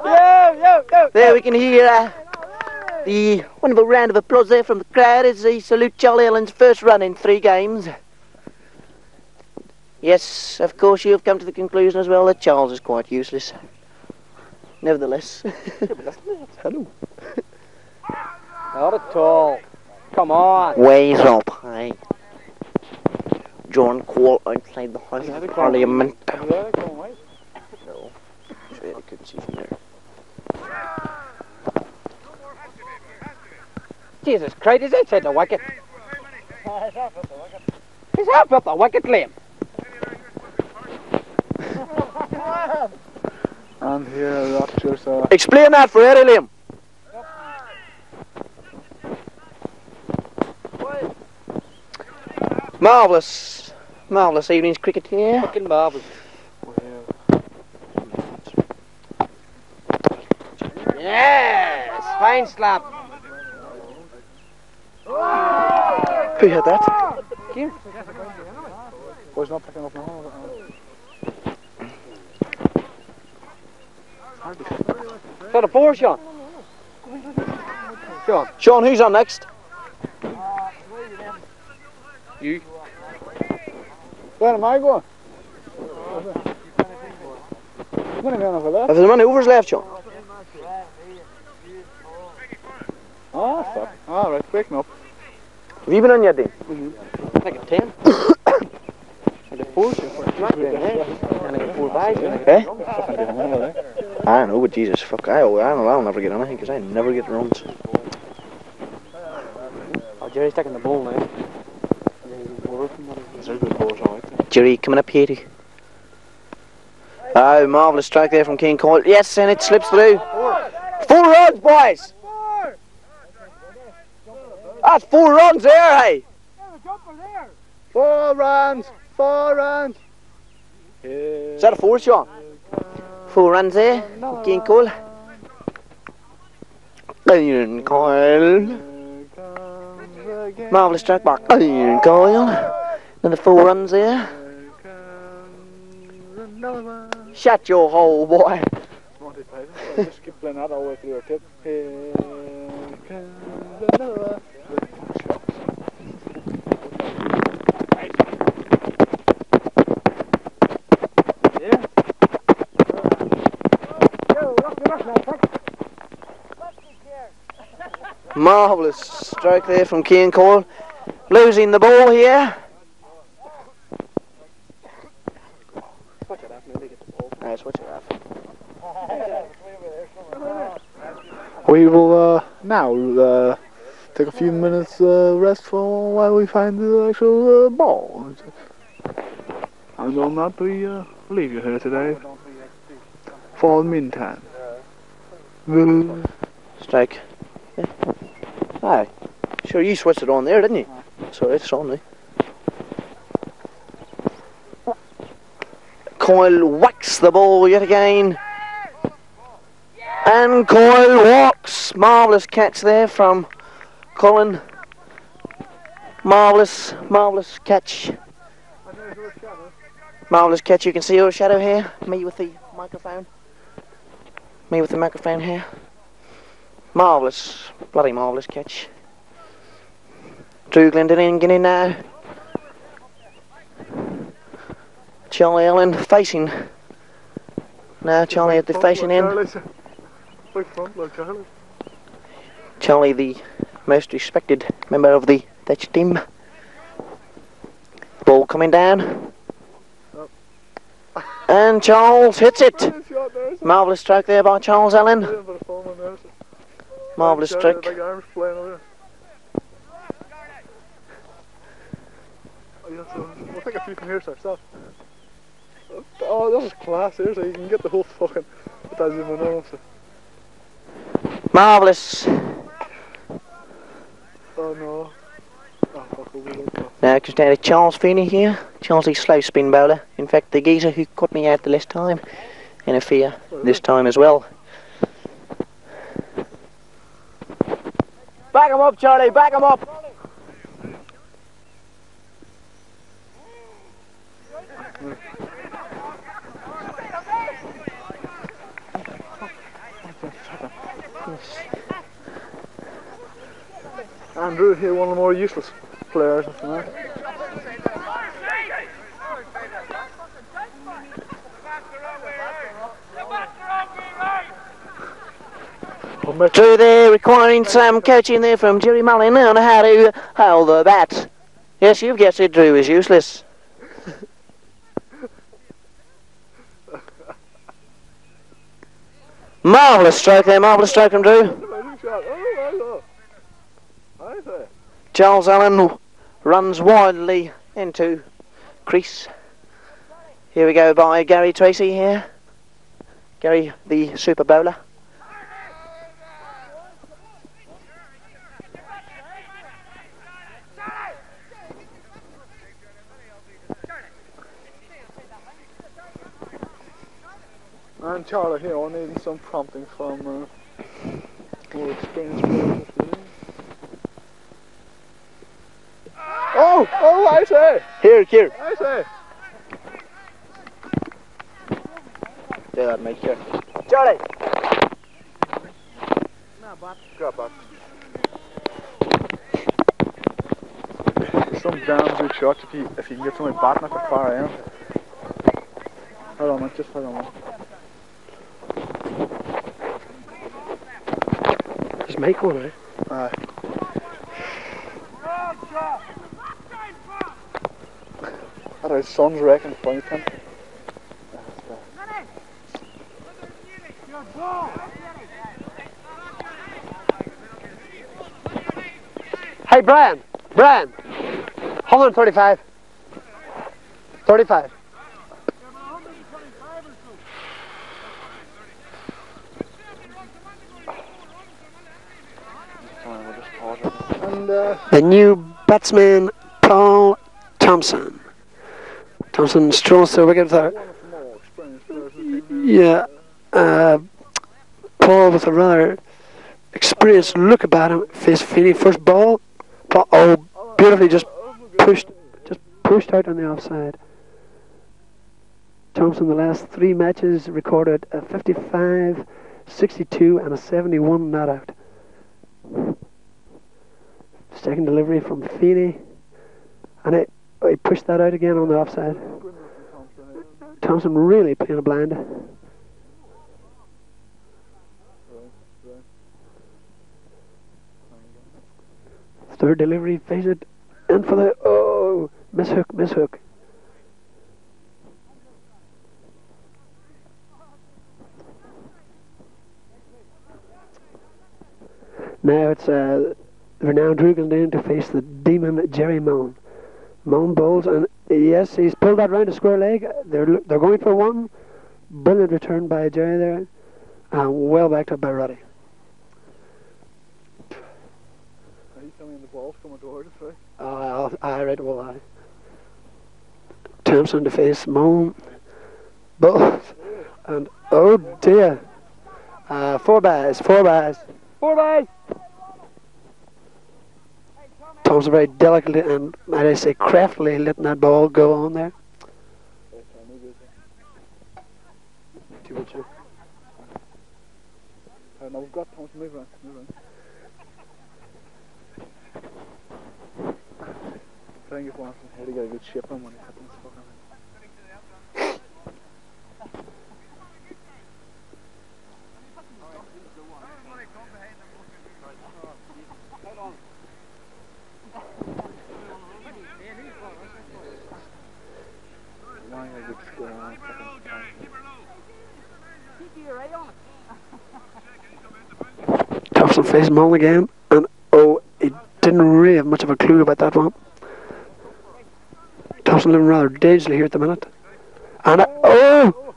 Yeah, yeah, yeah. There we can hear uh, the wonderful round of applause there from the crowd as they salute Charlie Allen's first run in three games. Yes, of course you have come to the conclusion as well that Charles is quite useless. Nevertheless. Hello. Not at all. Come on. Ways up, hey. John Cole outside the House of Parliament. No, sorry, I couldn't see from there. Jesus Christ, he's outside the wicket. He's half up the wicket, Liam. And here Rogers uh, Explain that for Eddie Liam. Marvellous, marvellous evening's cricket here. Fucking marvellous. Yes! Fine slap. Who had that? was not picking up now. Got a four, Sean. Sean. Sean, who's on next? You. Where am I going? I'm there. If there's many overs left, Sean. Ah, oh, stop. All right, quick, no. Have you been on yet, Dean? Mm -hmm. Like a 10? eh? I don't know, but Jesus, fuck, I, I'll never get anything because I never get runs. Oh, Jerry's taking the ball now. Jerry coming up here. Oh, marvellous strike there from King Cole. Yes, and it slips through. Four runs, boys! That's four runs there, hey! Four runs! Four runs! Is that a four, Sean? Four runs there, King eh, Cole. Iron Coyle. Eh, Marvellous track back. Iron Coyle. Another four runs there. Shut your hole, boy. Just keep playing that all the way through your tip. Eh, Here comes another. Marvellous strike there from Keane Cole. Losing the ball here. We will uh, now uh, take a few minutes uh, rest for while we find the actual uh, ball. I will not be uh, leave you here today. For the meantime, we'll Strike. Yeah. Aye. Sure, you switched it on there, didn't you? Uh-huh. So it's on me. Coyle whacks the ball yet again. And Coyle walks. Marvellous catch there from Colin. Marvellous, marvellous catch. Marvellous catch. You can see your shadow here. Me with the microphone. Me with the microphone here. Marvellous, bloody marvellous catch. Drew Glendinning getting in now. Charlie Allen facing. Now Charlie at the facing end. Big front, look, Charlie. The most respected member of the Dutch team. Ball coming down. Oh. And Charles hits it. Brilliant shot there, isn't it? Marvellous stroke there by Charles Allen. Marvellous Big stroke. Big arms playing over there. Oh, yeah, so we'll take a few from here. Oh, this is class so you can get the whole fucking. It doesn't even know. So. Marvellous. Oh no. Oh, fuck, we'll. Now comes down to Charles Feeney here. Charles the slow spin bowler. In fact, the geezer who caught me out the last time. Interfere oh, this time as well. Back him up, Charlie, back him up. Andrew here, one of the more useless players Through there, requiring some coaching there from Jerry Mullin on how to hold the bat. Yes, you've guessed it, Drew is useless. marvellous stroke there, marvellous stroke from Drew. Charles Allen runs wildly into crease. Here we go by Gary Tracy here. Gary, the super bowler. And Charlie here, I need some prompting from uh, more experienced players. of the league. Oh, oh, I say, Here, here. I say. Do that, mate, here. Charlie. Grab that. Some damn good shots if you if you can get somebody batting at the far end. Hold on, man, just hold on. Man. Just make one, eh? Aye. Alright, sun's wrecking point pen. Hey, Brian. Brian. 135. 35. And uh, The new batsman, Paul Thompson. Thompson strolls to wicket with yeah, uh, Paul with a rather experienced look about him. Feeney, first ball. Paul, oh, beautifully just pushed, just pushed out on the offside. Thompson, the last three matches, recorded a 55, 62, and a 71 not out. Second delivery from Feeney, and it, he pushed that out again on the offside. Thompson really playing a blind. Third delivery, face it, and for the oh, miss hook, miss hook. Now it's uh, renowned Rugen down to face the demon Jerry Moan. Moan bowls, and yes, he's pulled that round a square leg. They're they're going for one. Brilliant return by Jerry there, and well backed up by Roddy. He's telling me the ball's coming towards us, right? I read well, I. Thompson to face Moan. Both. And oh dear. Uh, four buys, four buys. Four buys! Thompson very delicately and, might I say, craftily letting that ball go on there. Alright, uh, now we've got to get a good shape on he hits this fucking thing. Face Mullen again, and oh, he didn't really have much of a clue about that one. Thompson living rather dangerously here at the minute. And uh, oh,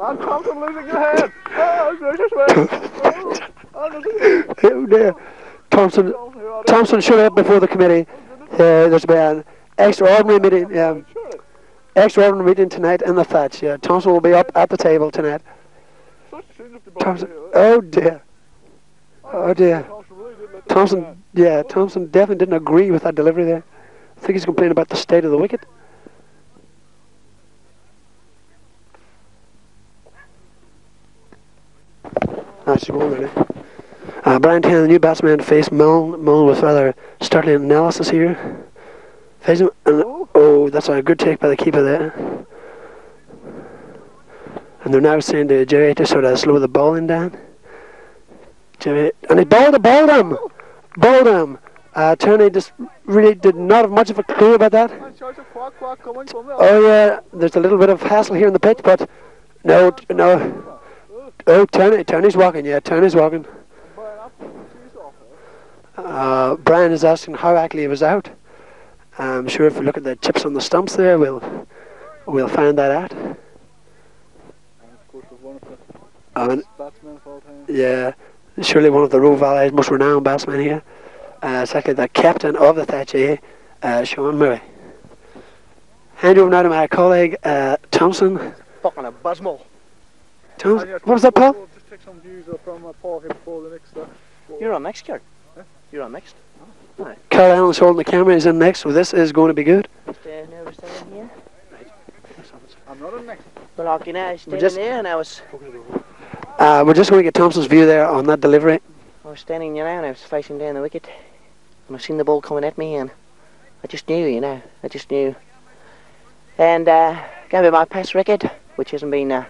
And Thompson losing his head. Oh, gracious me. Oh, oh dear. Thompson, Thompson showed up before the committee. Uh, there's been an extraordinary meeting, um, extraordinary meeting tonight in the thatch. Yeah, Thompson will be up at the table tonight. Thompson, oh dear, oh dear. Thompson, yeah, Thompson definitely didn't agree with that delivery there. I think he's complaining about the state of the wicket. That's going ready. Uh, Brian Taylor, the new batsman, to face Mullen. With rather startling analysis here. Face him, and oh, that's a good take by the keeper there. And they're now saying to Jerry to sort of slow the bowling down. Jerry, and he bowled, a bowled him, bowled him. Uh, Tony just really did not have much of a clue about that. Quack, quack, coming from there. Oh yeah, there's a little bit of hassle here in the pitch, but no, no. Oh, Tony, Tony's walking. Yeah, Tony's walking. Uh, Brian is asking how actually he was out. I'm sure if we look at the chips on the stumps there, we'll we'll find that out. And of course, one of the And best of all time. yeah, surely one of the Roe Valley's most renowned batsmen here. Uh, it's the captain of the Thatch A, uh, Sean Murray. Hand over now to my colleague uh, Thompson. Fucking abysmal. Thompson, what was that, Paul? We'll just take some views uh, from uh, Paul here before the next. Uh, You're on next, Kieran. You're on next. Carl Allen's holding the camera. He's in next, so this is going to be good. Stay now, stay in here. I'm not on next. Well, like, you know, standing just- there and I was, Uh, we're just going to get Thompson's view there on that delivery. I was standing, you know, and I was facing down the wicket. And I seen the ball coming at me and I just knew, you know, I just knew. And uh, going by my past record, which hasn't been uh,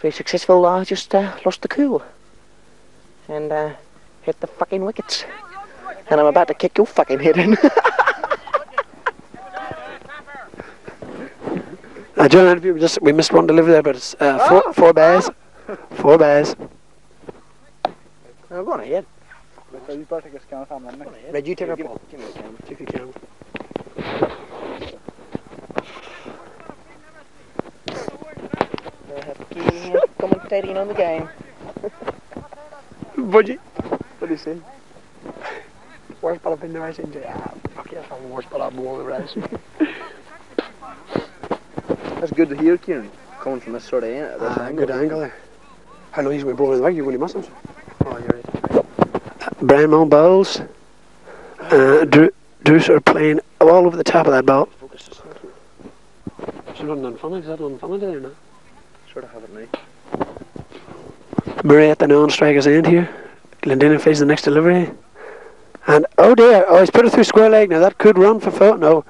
very successful, I just uh, lost the cool. And uh, hit the fucking wickets. And I'm about to kick your fucking head in. Uh, John, if you just we missed one delivery there, but it's uh, four, four bears. Four bears. I'm going ahead. So you better take a scan of him then. Nick. Red, you take Here, our give me- ball. give me the camera. Take the camera. I have Keane here commentating on the game. Would you? What do you say? Worst ball I've been there, I said, ah, fuck yes, I'm the worst ball I've been on the race. That's good to hear, Kieran. Coming from this sort of end. this Ah, angle. good angle there. How long is we bowling the way? You going to miss him? Oh, you're right. Uh, Brian Mullen bowls. Uh, Drew, Drew's are playing all over the top of that ball. Focus this one. Is there nothing unfunny? Is that unfunny there now? Sort of have it now. Murray at the non-striker's end here. Glendinning faces the next delivery. And oh dear, oh he's put it through square leg. Now that could run for foot. No.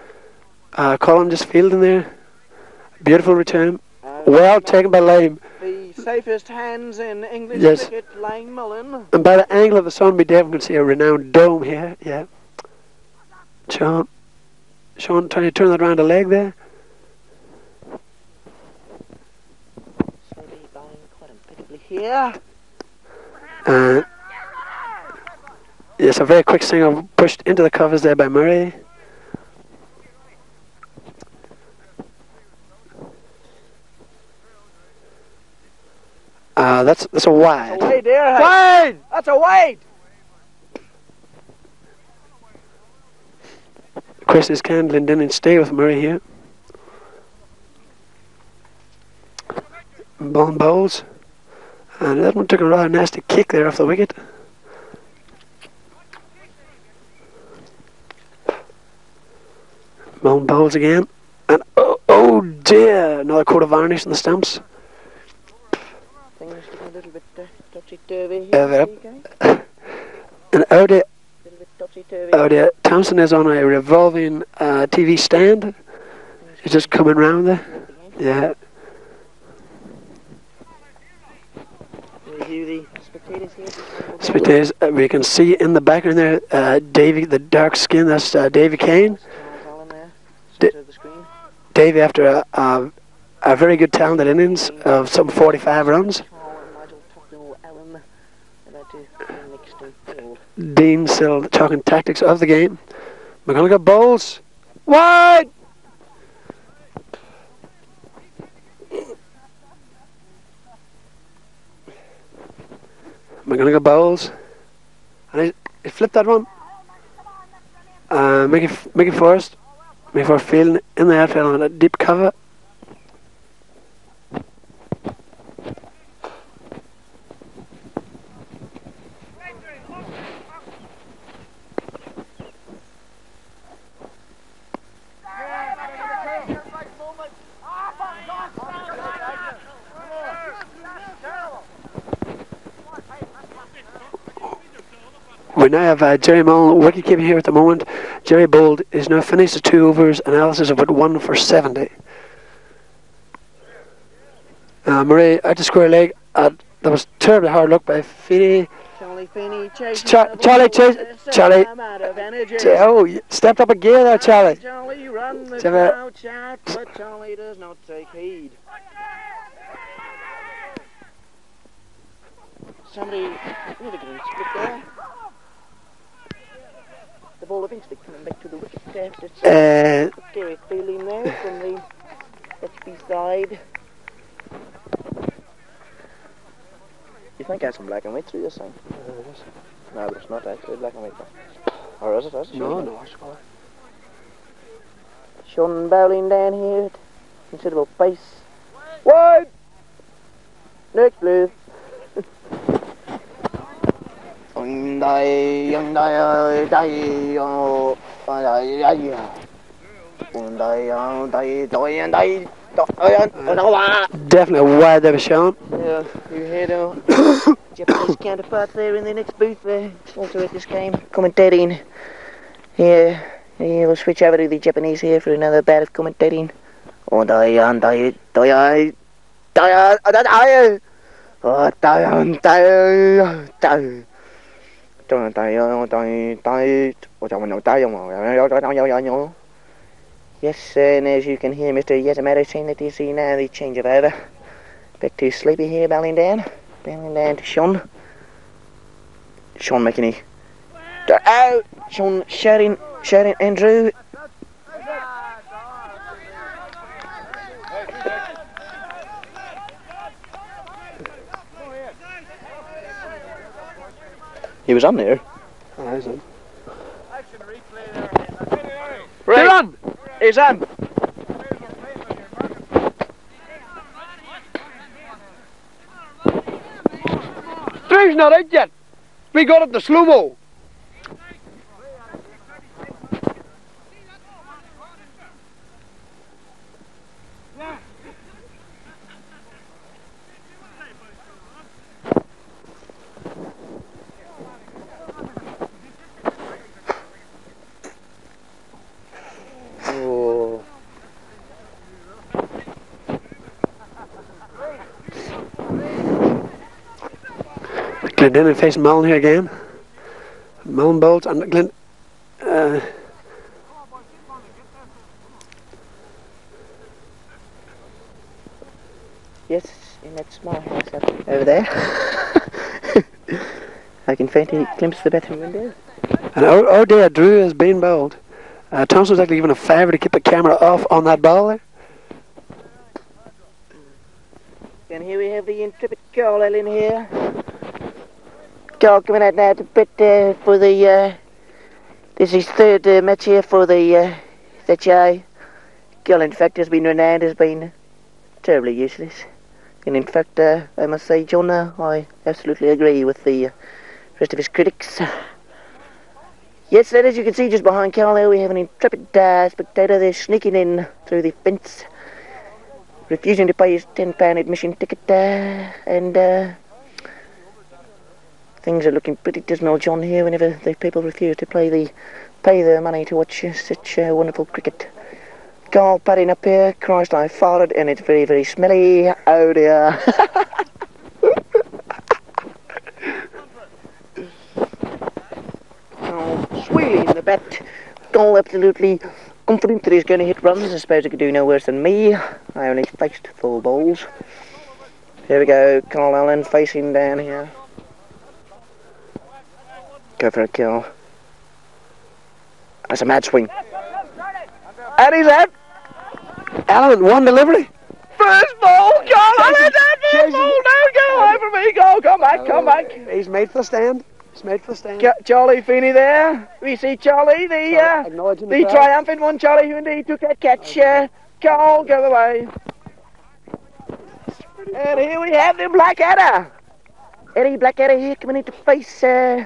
Uh, Colin just fielding there. Beautiful return. Well taken by Lame. Safest hands in English Yes. cricket, Lane Mullen. And by the angle of the sun, we definitely can see a renowned dome here. Yeah. Sean. Sean trying to turn that around a leg there. Slowly bowling quite impeccably here. Uh, yes, a very quick single pushed into the covers there by Murray. Uh, that's that's a wide. Wade there. Wade! That's a Wade! Chris is can Glendinning stay with Murray here? Ball and bowls. And that one took a rather nasty kick there off the wicket. Mullen bowls again. And oh, oh dear, another coat of varnish in the stumps. Things looking a little bit uh, topsy-turvy Uh, here. yep. And oh dear, A little bit topsy-turvy. oh dear, Thompson is on a revolving uh, TV stand. He's just coming round there. Yeah, spectators uh, we can see in the background there, uh, Davy, the dark skin, that's uh, Davy Kane. Charles Allen there, Di- centre of the screen. Davy after a, a, a very good talented innings of some 45 runs. Charles and Nigel Tucknell Allen about to Dean still talking tactics of the game. McGonagall bowls. Wide! McGonagall bowls. And he, he flipped that one. Uh, Mickey, Mickey Forrest. Mickey Forrest in the outfield on a deep cover. We now have uh, Jerry Mullen wicketkeeping here at the moment. Jerry Bold is now finished the two overs and Alice is about one for 70. Uh, Murray out to square leg. Uh, that was terribly hard luck by Feeney. Charlie Feeney chasing Char- Charlie chase- Charlie- same amount of energy. Oh, you stepped up a gear there, Charlie. Charlie run the crowd but Charlie does not take heed. Somebody never getting split there. The ball eventually coming back to the wicket after it's Uh, Gary Feeling there from the HB side. You think that's some black and white through this thing? No, it's not actually black and white. Or is it? Is it no, Sean? no, it's fine. Sean bowling down here at considerable pace. Wide! Next, please. Hyundai, Hyundai, Hyundai, oh, Hyundai, Hyundai, Hyundai, Hyundai, Hyundai. Definitely wide there, Sean. Yeah, you hear the Japanese counterpart there in the next booth there, also at this game, commentating. Yeah, yeah, we'll switch over to the Japanese here for another bout of commentating. Oh, Dayan, Dayan, Oh, oh, Dayan. Yes, and as you can hear Mr. Yamamoto saying that you see now the change of over. Back to Sleepy here, bowling down. Bowling down to Sean. Sean making a... Out! Sean shouting, shouting Andrew. He was on there. Oh, is it? Right. on! He's on! Drew's not out yet. We got it the slow Glendinning face Mullen here again. Mullen bowls and Glen. Uh, Yes, in that small house up over there. I can faintly glimpse the bathroom window. and oh, oh dear, Drew has been bowled. Uh, Thompson's actually given a favour to keep the camera off on that ball there. And here we have the intrepid Carl Allen here. Coming out now to bet uh, for the. Uh, this is third uh, match here for the uh, Thatch A. Carl, in fact, has been renowned as being terribly useless. And in fact, uh, I must say, John, uh, I absolutely agree with the uh, rest of his critics. Yes, then as you can see just behind Carl there, we have an intrepid uh, spectator there sneaking in through the fence refusing to pay his ten pound admission ticket uh, and uh, things are looking pretty dismal John here whenever the people refuse to pay the pay their money to watch such uh, wonderful cricket. Carl padding up here, Christ I farted and it's very very smelly. Oh dear. oh, swheeling the bat. Carl absolutely confident that he's going to hit runs. I suppose he could do no worse than me. I only faced four balls. Here we go, Carl Allen facing down here. Go for a kill. That's a mad swing. And he's out. Alan, one delivery. First ball, go on, first ball, no, go away from me, go, come back, come back. He's made for the stand. He's made for the stand. Ch- Charlie Feeney there. We see Charlie, the uh, the triumphant one, Charlie, who indeed took that catch. Uh, Carl, go away. And here we have the Blackadder. Eddie Blackadder here coming in to face. Uh,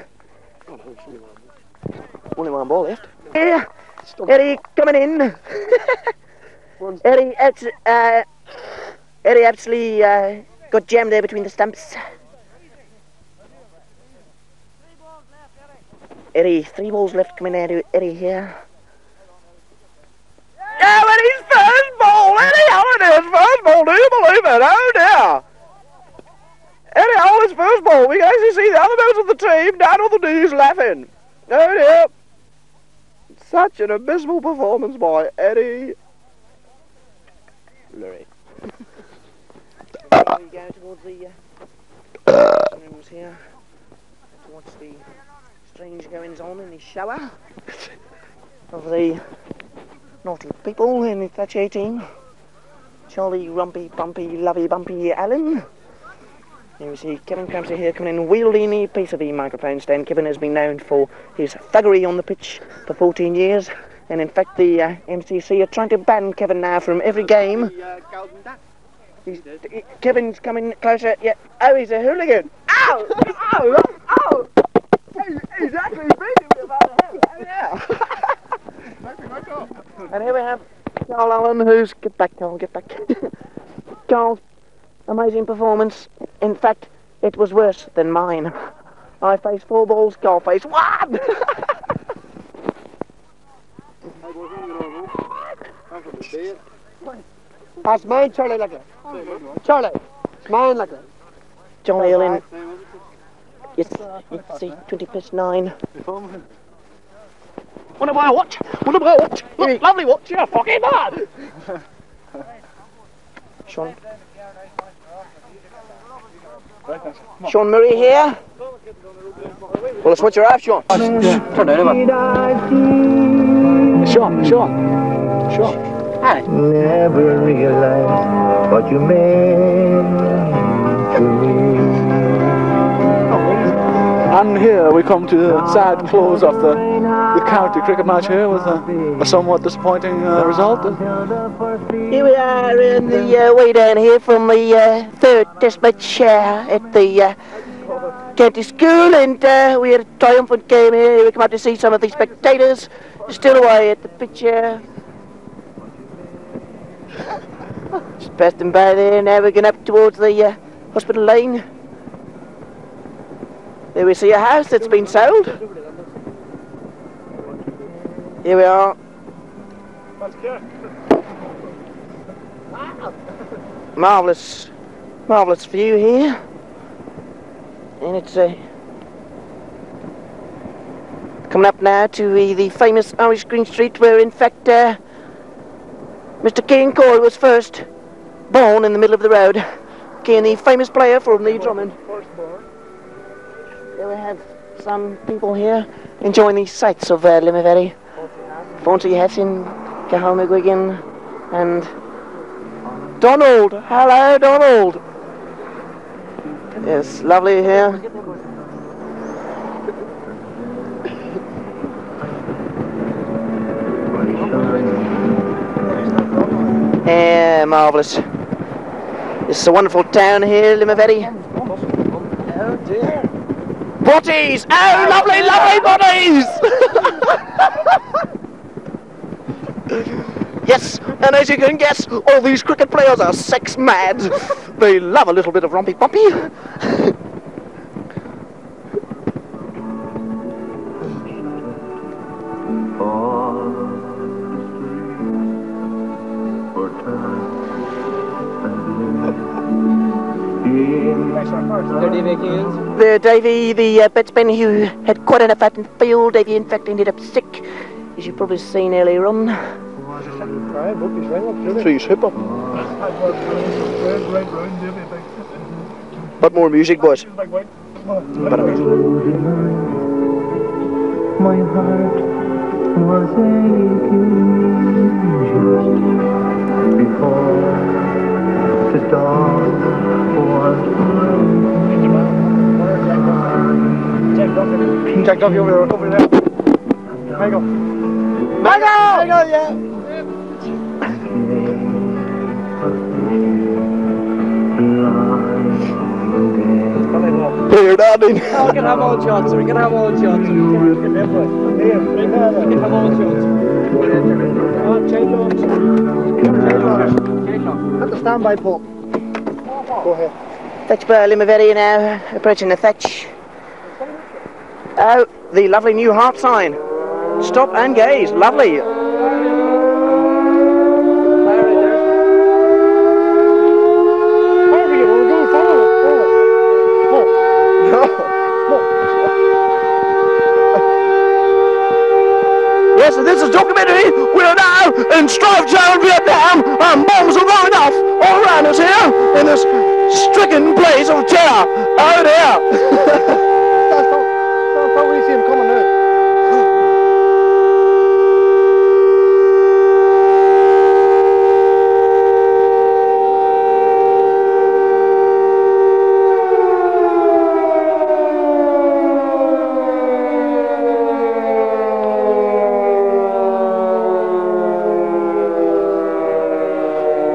only one ball left. Yeah, Eddie coming in. Eddie, abs- uh, Eddie absolutely uh, got jammed there between the stumps. Eddie, three balls left coming out to Eddie here. Oh, Eddie's first ball! Eddie Hollander's first ball! Do you believe it? Oh, dear! Eddie Hollander's first ball. We can actually see the other members of the team down on the knees laughing. Oh, dear. Such an abysmal performance by Eddie. Lurie. we go towards the uh, rooms here to watch the strange goings on in the shower of the naughty people in the Thatcher team. Charlie Rumpy Bumpy Lovey Bumpy Allen. We see Kevin Cramsey here coming in wielding a piece of the microphone stand. Kevin has been known for his thuggery on the pitch for 14 years. And in fact, the uh, MCC are trying to ban Kevin now from every game. He's, he- Kevin's coming closer. Yeah. Oh, he's a hooligan. Ow! Ow! Ow! He's, actually beating. Oh, yeah. and here we have Carl Allen, who's get back, Carl, get back. Carl's amazing performance. In fact, it was worse than mine. I faced four balls, Carl faced one. That's mine, Charlie, like that. Charlie, it's mine, like that. John Allen. Yes, let's see, 20 plus 9. What am I watch? What am I watch? Look, lovely watch. You're a fucking mad. Sean. Sean Murray here. Well, let's switch your off, Sean. Turn it over. Sean, Sean. Sean. Never realized what you meant to me. And here we come to the sad close of the, the county cricket match here with a, a somewhat disappointing uh, result. Here we are in the uh, way down here from the uh, third test match uh, at the uh, county school, and uh, we had a triumphant game here. We come out to see some of the spectators still away at the pitch. Just them by there. Now we're going up towards the hospital lane. There we see a house that's been sold. Here we are. Marvellous, marvellous view here. And it's uh, coming up now to the, the famous Irish Green Street where in fact uh, Mr. Keane Coyle was first born in the middle of the road. Keane, the famous player from the Drummond. Some people here enjoying the sights of uh, Limavady. Fonzie Hassin, Cahill McGuigan, and Donald. Hello, Donald. Yes, lovely here. Yeah, marvellous. Is a wonderful town here, Limavady. Bodies! Oh, lovely, lovely bodies! yes, and as you can guess, all these cricket players are sex mad. They love a little bit of rompy bumpy. There, Davy, the uh, batsman who had quite an effect field. Davy, in fact, ended up sick, as you've probably seen earlier on. Three hip up. But more music, boys. Losing my heart was aching just before the dawn was breaking. Jack over there, over there. Michael. Michael! Michael, yeah. Here, Daddy. We can have all shots, we can have all shots. We can have all shots. Oh, change arms. Change arms. At the standby pole. Go ahead. Thatch Bar Limavady now, approaching the thatch. Oh, the lovely new heart sign. Stop and gaze, lovely. Yes, this is documentary. We are now in Straftown, Vietnam, and bombs are going off all around us here in this stricken place of terror. Oh dear. That's how we see him coming now.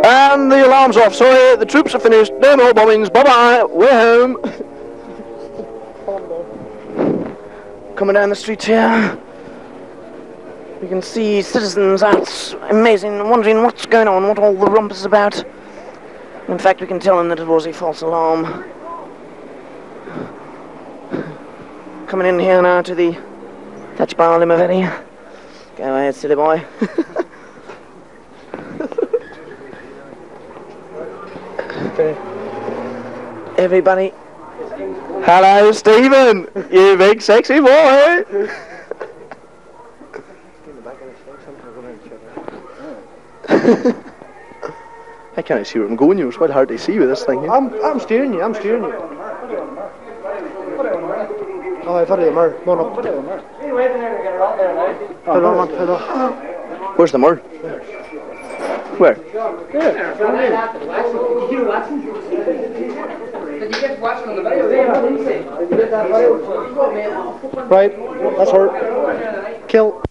And the alarm's off. Sorry, the troops are finished. No more bombings. Bye bye. We're home. Coming down the street here. We can see citizens out amazing, wondering what's going on, what all the rumpus is about. In fact, we can tell them that it was a false alarm. Coming in here now to the Thatch Bar Limavady. Go ahead, silly boy. Everybody. Hello, Stephen. You big sexy boy. I can't see where I'm going. You. It's quite hard to see with this thing. Here. I'm, I'm steering you, I'm steering you. Oh, I've had it, Mer. Come on up. Hold on, man, hold on. Where's the murder? Where? Right, that's her. Kill.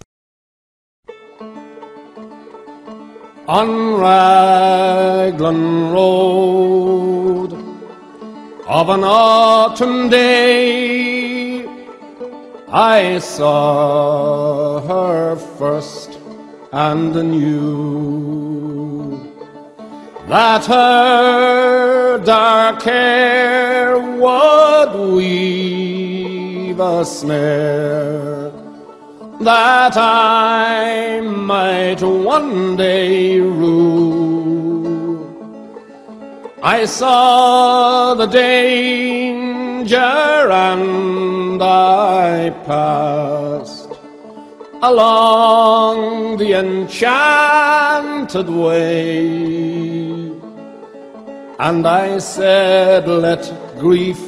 On Raglan Road of an autumn day, I saw her first and knew that her dark hair would weave a snare that I might one day rule. I saw the danger and I passed along the enchanted way. And I said, let grief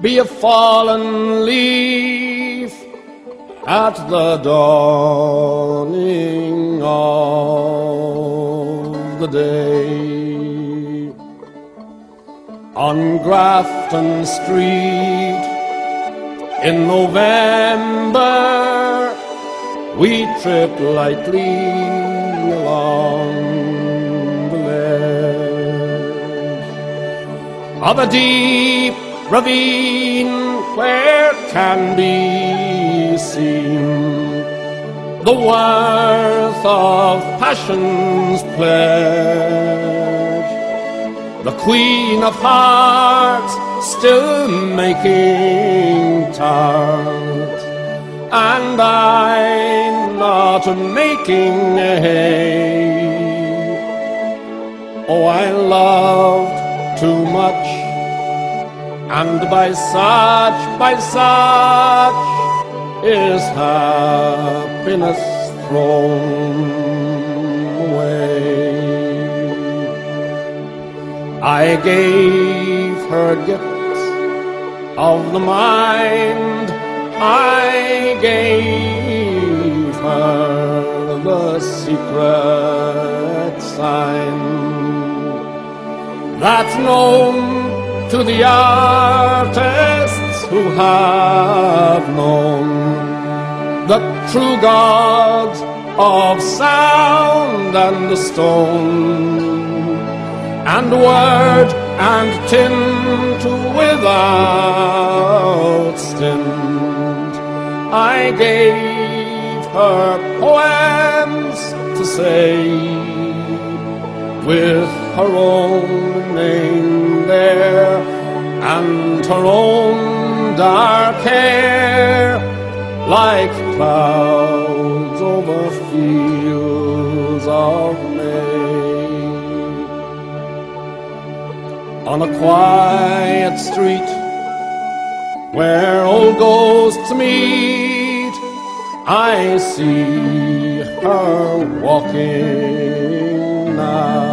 be a fallen leaf at the dawning of the day. On Grafton Street in November, we tripped lightly along of a deep ravine where can be seen the worth of passion's pledge. The Queen of Hearts still making tart, and I'm not making hay. Oh, I loved too much, and by such, by such is happiness thrown away. I gave her gifts of the mind, I gave her the secret sign that's known to the artists who have known the true God of sound and the stone and word and tint without stint. I gave her poems to say with her own name there and her own dark hair like clouds over fields of May. On a quiet street where old ghosts meet, I see her walking now.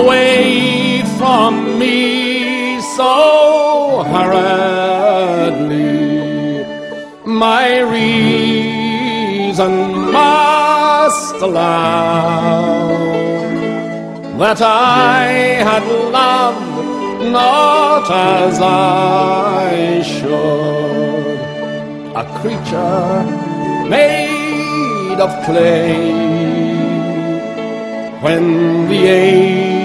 Away from me so hurriedly, my reason must allow that I had loved not as I should, a creature made of clay. When the angel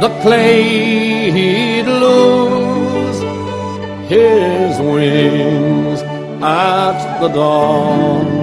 the clay he'd lose his wings at the dawn.